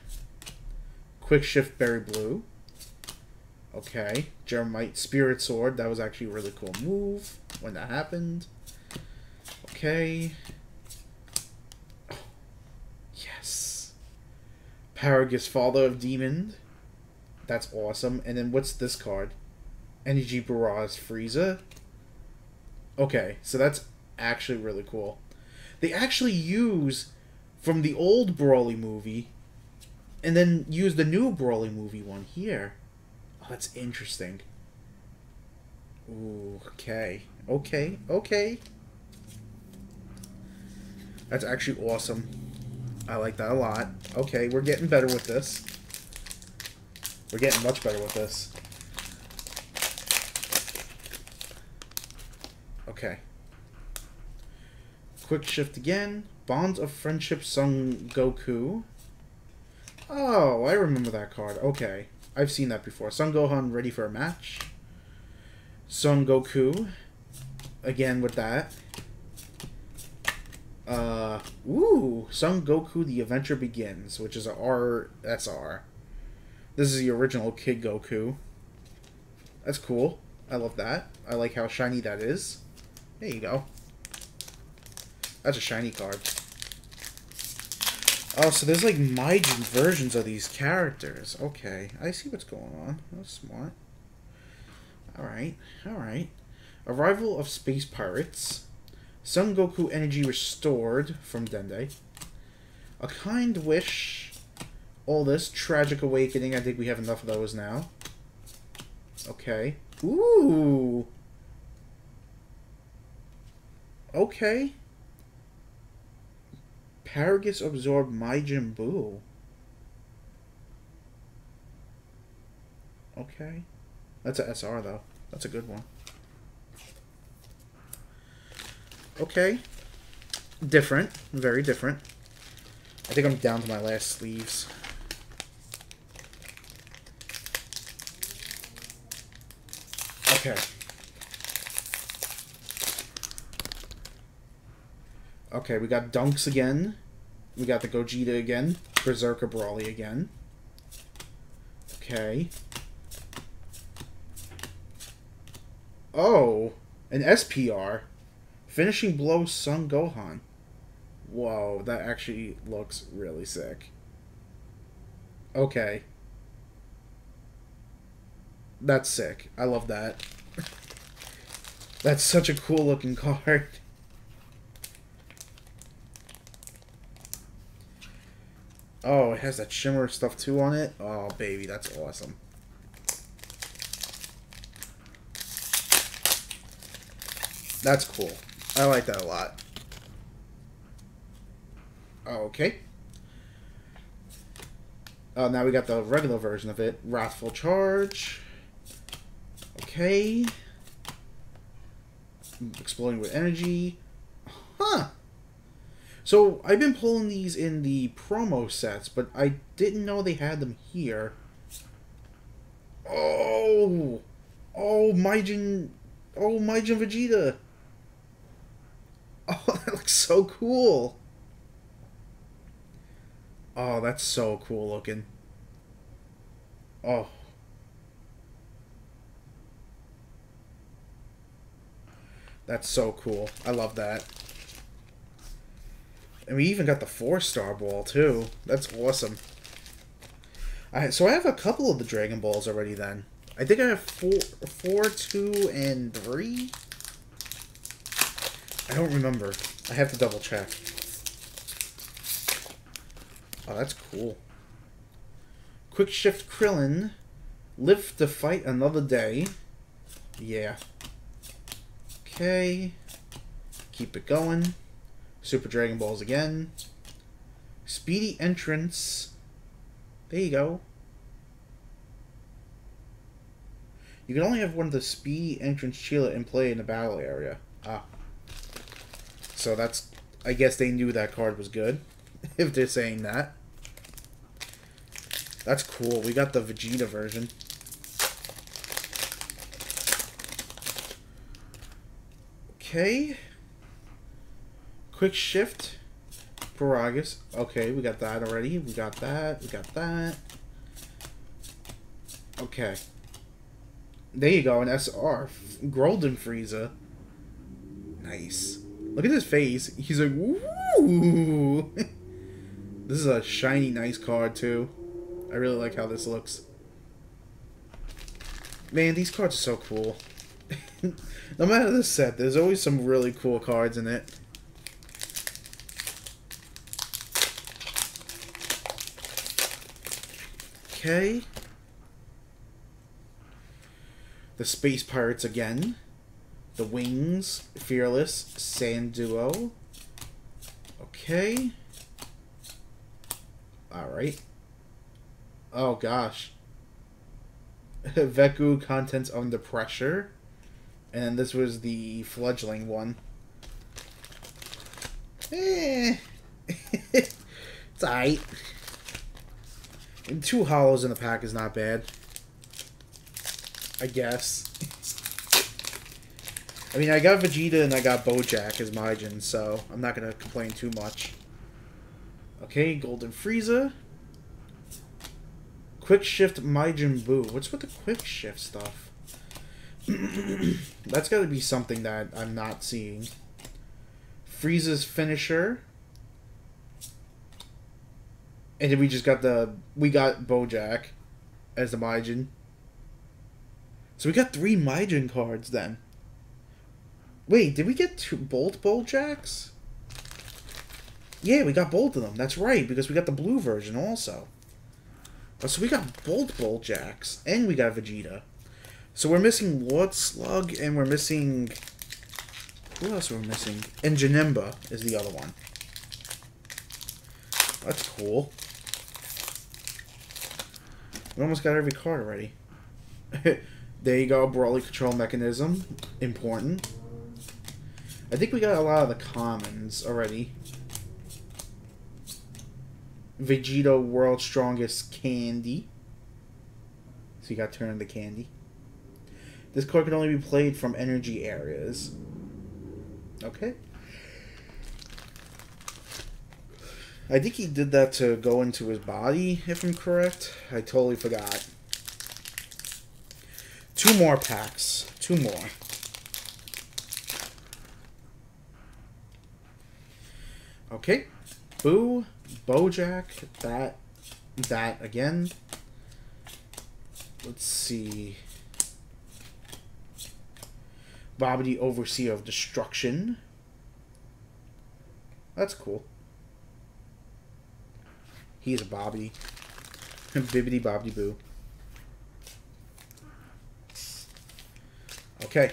Quick Shift Berry Blue. Okay. Gem-Ite Spirit Sword. That was actually a really cool move when that happened. Okay. Paragus, Father of Demon. That's awesome. And then what's this card? Energy Barrage Frieza. Okay, so that's actually really cool. They actually use from the old Broly movie and then use the new Broly movie one here. Oh, that's interesting. Ooh, okay. Okay, okay. That's actually awesome. I like that a lot. Okay, we're getting better with this. We're getting much better with this. Okay. Quick shift again. Bonds of Friendship Son Goku. Oh, I remember that card. Okay. I've seen that before. Son Gohan ready for a match. Son Goku. Again with that. Uh, ooh, Son Goku: The Adventure Begins, which is a RSR. This is the original Kid Goku. That's cool. I love that. I like how shiny that is. There you go. That's a shiny card. Oh, so there's like Majin versions of these characters. Okay, I see what's going on. That's smart. Alright, alright. Arrival of Space Pirates. Son Goku energy restored from Dende. A kind wish. All this. Tragic awakening. I think we have enough of those now. Okay. Ooh. Okay. Paragus absorbed Majin Buu. Okay. That's a SR, though. That's a good one. Okay. Different. Very different. I think I'm down to my last sleeves. Okay. Okay, we got Dunks again. We got the Gogeta again. Berserker Broly again. Okay. Oh, an SPR. Finishing blow Son Gohan. Whoa, that actually looks really sick. Okay. That's sick. I love that. That's such a cool looking card. Oh, it has that shimmer stuff too on it. Oh, baby, that's awesome. That's cool. I like that a lot. Okay. Oh, now we got the regular version of it. Wrathful Charge. Okay. Exploding with energy. Huh. So I've been pulling these in the promo sets, but I didn't know they had them here. Oh, oh, Majin, oh, Majin Vegeta. Oh, that looks so cool. Oh, that's so cool looking. Oh. That's so cool. I love that. And we even got the four-star ball, too. That's awesome. Alright, so I have a couple of the Dragon Balls already, then. I think I have four, four, two, and three? I don't remember. I have to double check. Oh, that's cool. Quick Shift Krillin. Live to fight another day. Yeah. Okay. Keep it going. Super Dragon Balls again. Speedy entrance. There you go. You can only have one of the speedy entrance Chila in play in the battle area. Ah. So that's... I guess they knew that card was good. if they're saying that. That's cool. We got the Vegeta version. Okay. Quick shift. Paragus. Okay, we got that already. We got that. We got that. Okay. There you go, an SR. Golden Frieza. Nice. Look at his face. He's like, woo! this is a shiny, nice card, too. I really like how this looks. Man, these cards are so cool. no matter the set, there's always some really cool cards in it. Okay. The Space Pirates again. The Wings, Fearless, Sand Duo. Okay. Alright. Oh gosh. Veku contents under pressure. And this was the fledgling one. Eh. it's alright. And two hollows in the pack is not bad. I guess. I mean, I got Vegeta and I got Bojack as Majin, so I'm not going to complain too much. Okay, Golden Frieza. Quick Shift Majin Buu. What's with the Quick Shift stuff? That's got to be something that I'm not seeing. Frieza's Finisher. And then we just got the we got Bojack as the Majin. So we got three Majin cards then. Wait, did we get two Bojacks? Yeah, we got both of them. That's right, because we got the blue version also. Oh, so we got Bojacks, and we got Vegeta. So we're missing Lord Slug, and we're missing... Who else are we missing? And Janemba is the other one. That's cool. We almost got every card already. there you go, Broly Control Mechanism. Important. I think we got a lot of the commons already. Vegito World's Strongest Candy. So you got turned into candy. This card can only be played from energy areas. Okay. I think he did that to go into his body, if I'm correct. I totally forgot. Two more packs. Two more. Okay. Buu, Bojack, that, that again. Let's see. Babidi, Overseer of Destruction. That's cool. He's a Babidi. Bibbidi Bobbidi Boo. Okay,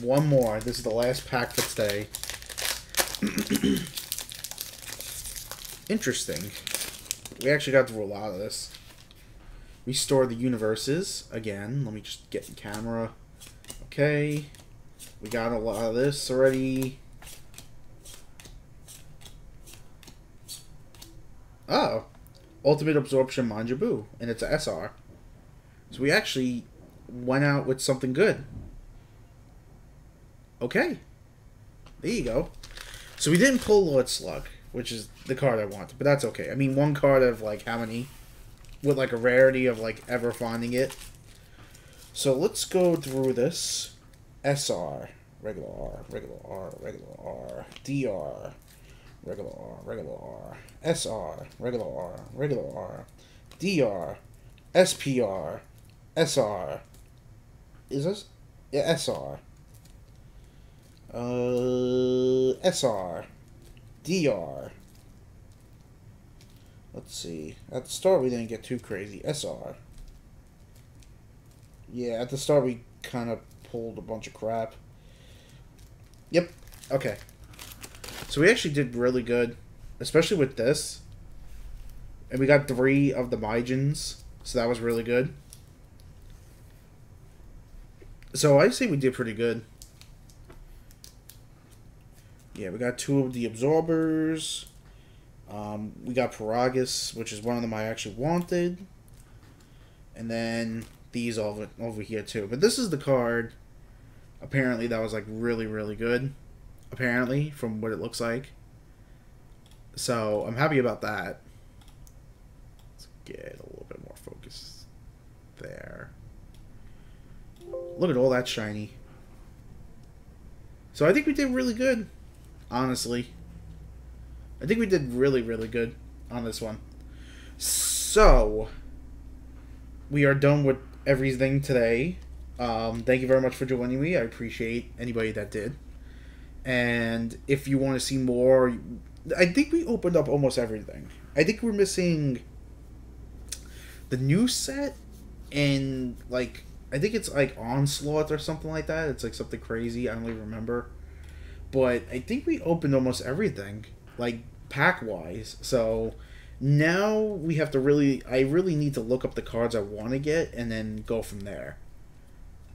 one more. This is the last pack for today. Interesting. We actually got through a lot of this. Restore the universes. Again, let me just get in camera. Okay. We got a lot of this already. Oh, Ultimate Absorption Majin Buu, and it's a SR. So we actually went out with something good. Okay. There you go. So we didn't pull Lord Slug, which is the card I want. but that's okay. I mean, one card of like how many? With like a rarity of like ever finding it. So let's go through this. SR, regular R, regular R, regular R, DR, regular R, regular R, SR, regular R, regular R, DR, SPR, SR. Is this? Yeah, SR. Uh, SR. DR. Let's see. At the start, we didn't get too crazy. SR. Yeah, at the start, we kind of pulled a bunch of crap. Yep. Okay. So we actually did really good, especially with this. And we got three of the Majins, so that was really good. So I say we did pretty good. Yeah, we got two of the absorbers. Um, we got Paragus, which is one of them I actually wanted. And then these over, over here too. But this is the card, apparently, that was like really, really good. Apparently, from what it looks like. So, I'm happy about that. Let's get a little bit more focus there. Look at all that shiny. So I think we did really good, honestly. I think we did really, really good on this one. So, we are done with everything today. Um, thank you very much for joining me. I appreciate anybody that did. And if you want to see more, I think we opened up almost everything. I think we're missing the new set and like I think it's like onslaught or something like that. It's like something crazy. I don't even remember. But I think we opened almost everything, like pack wise. So now we have to really I really need to look up the cards I want to get and then go from there.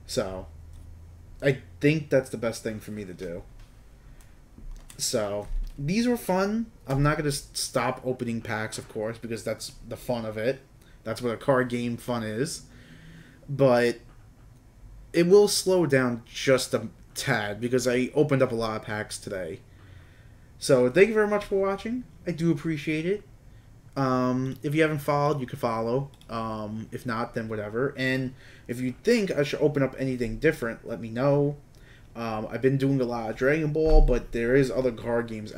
So I think that's the best thing for me to do. So these were fun. I'm not going to stop opening packs, of course, because that's the fun of it. That's what a card game fun is. But it will slow down just a tad because I opened up a lot of packs today. So thank you very much for watching. I do appreciate it. Um, if you haven't followed, you can follow. Um, if not, then whatever. And if you think I should open up anything different, let me know. Um, I've been doing a lot of Dragon Ball, but there is other card games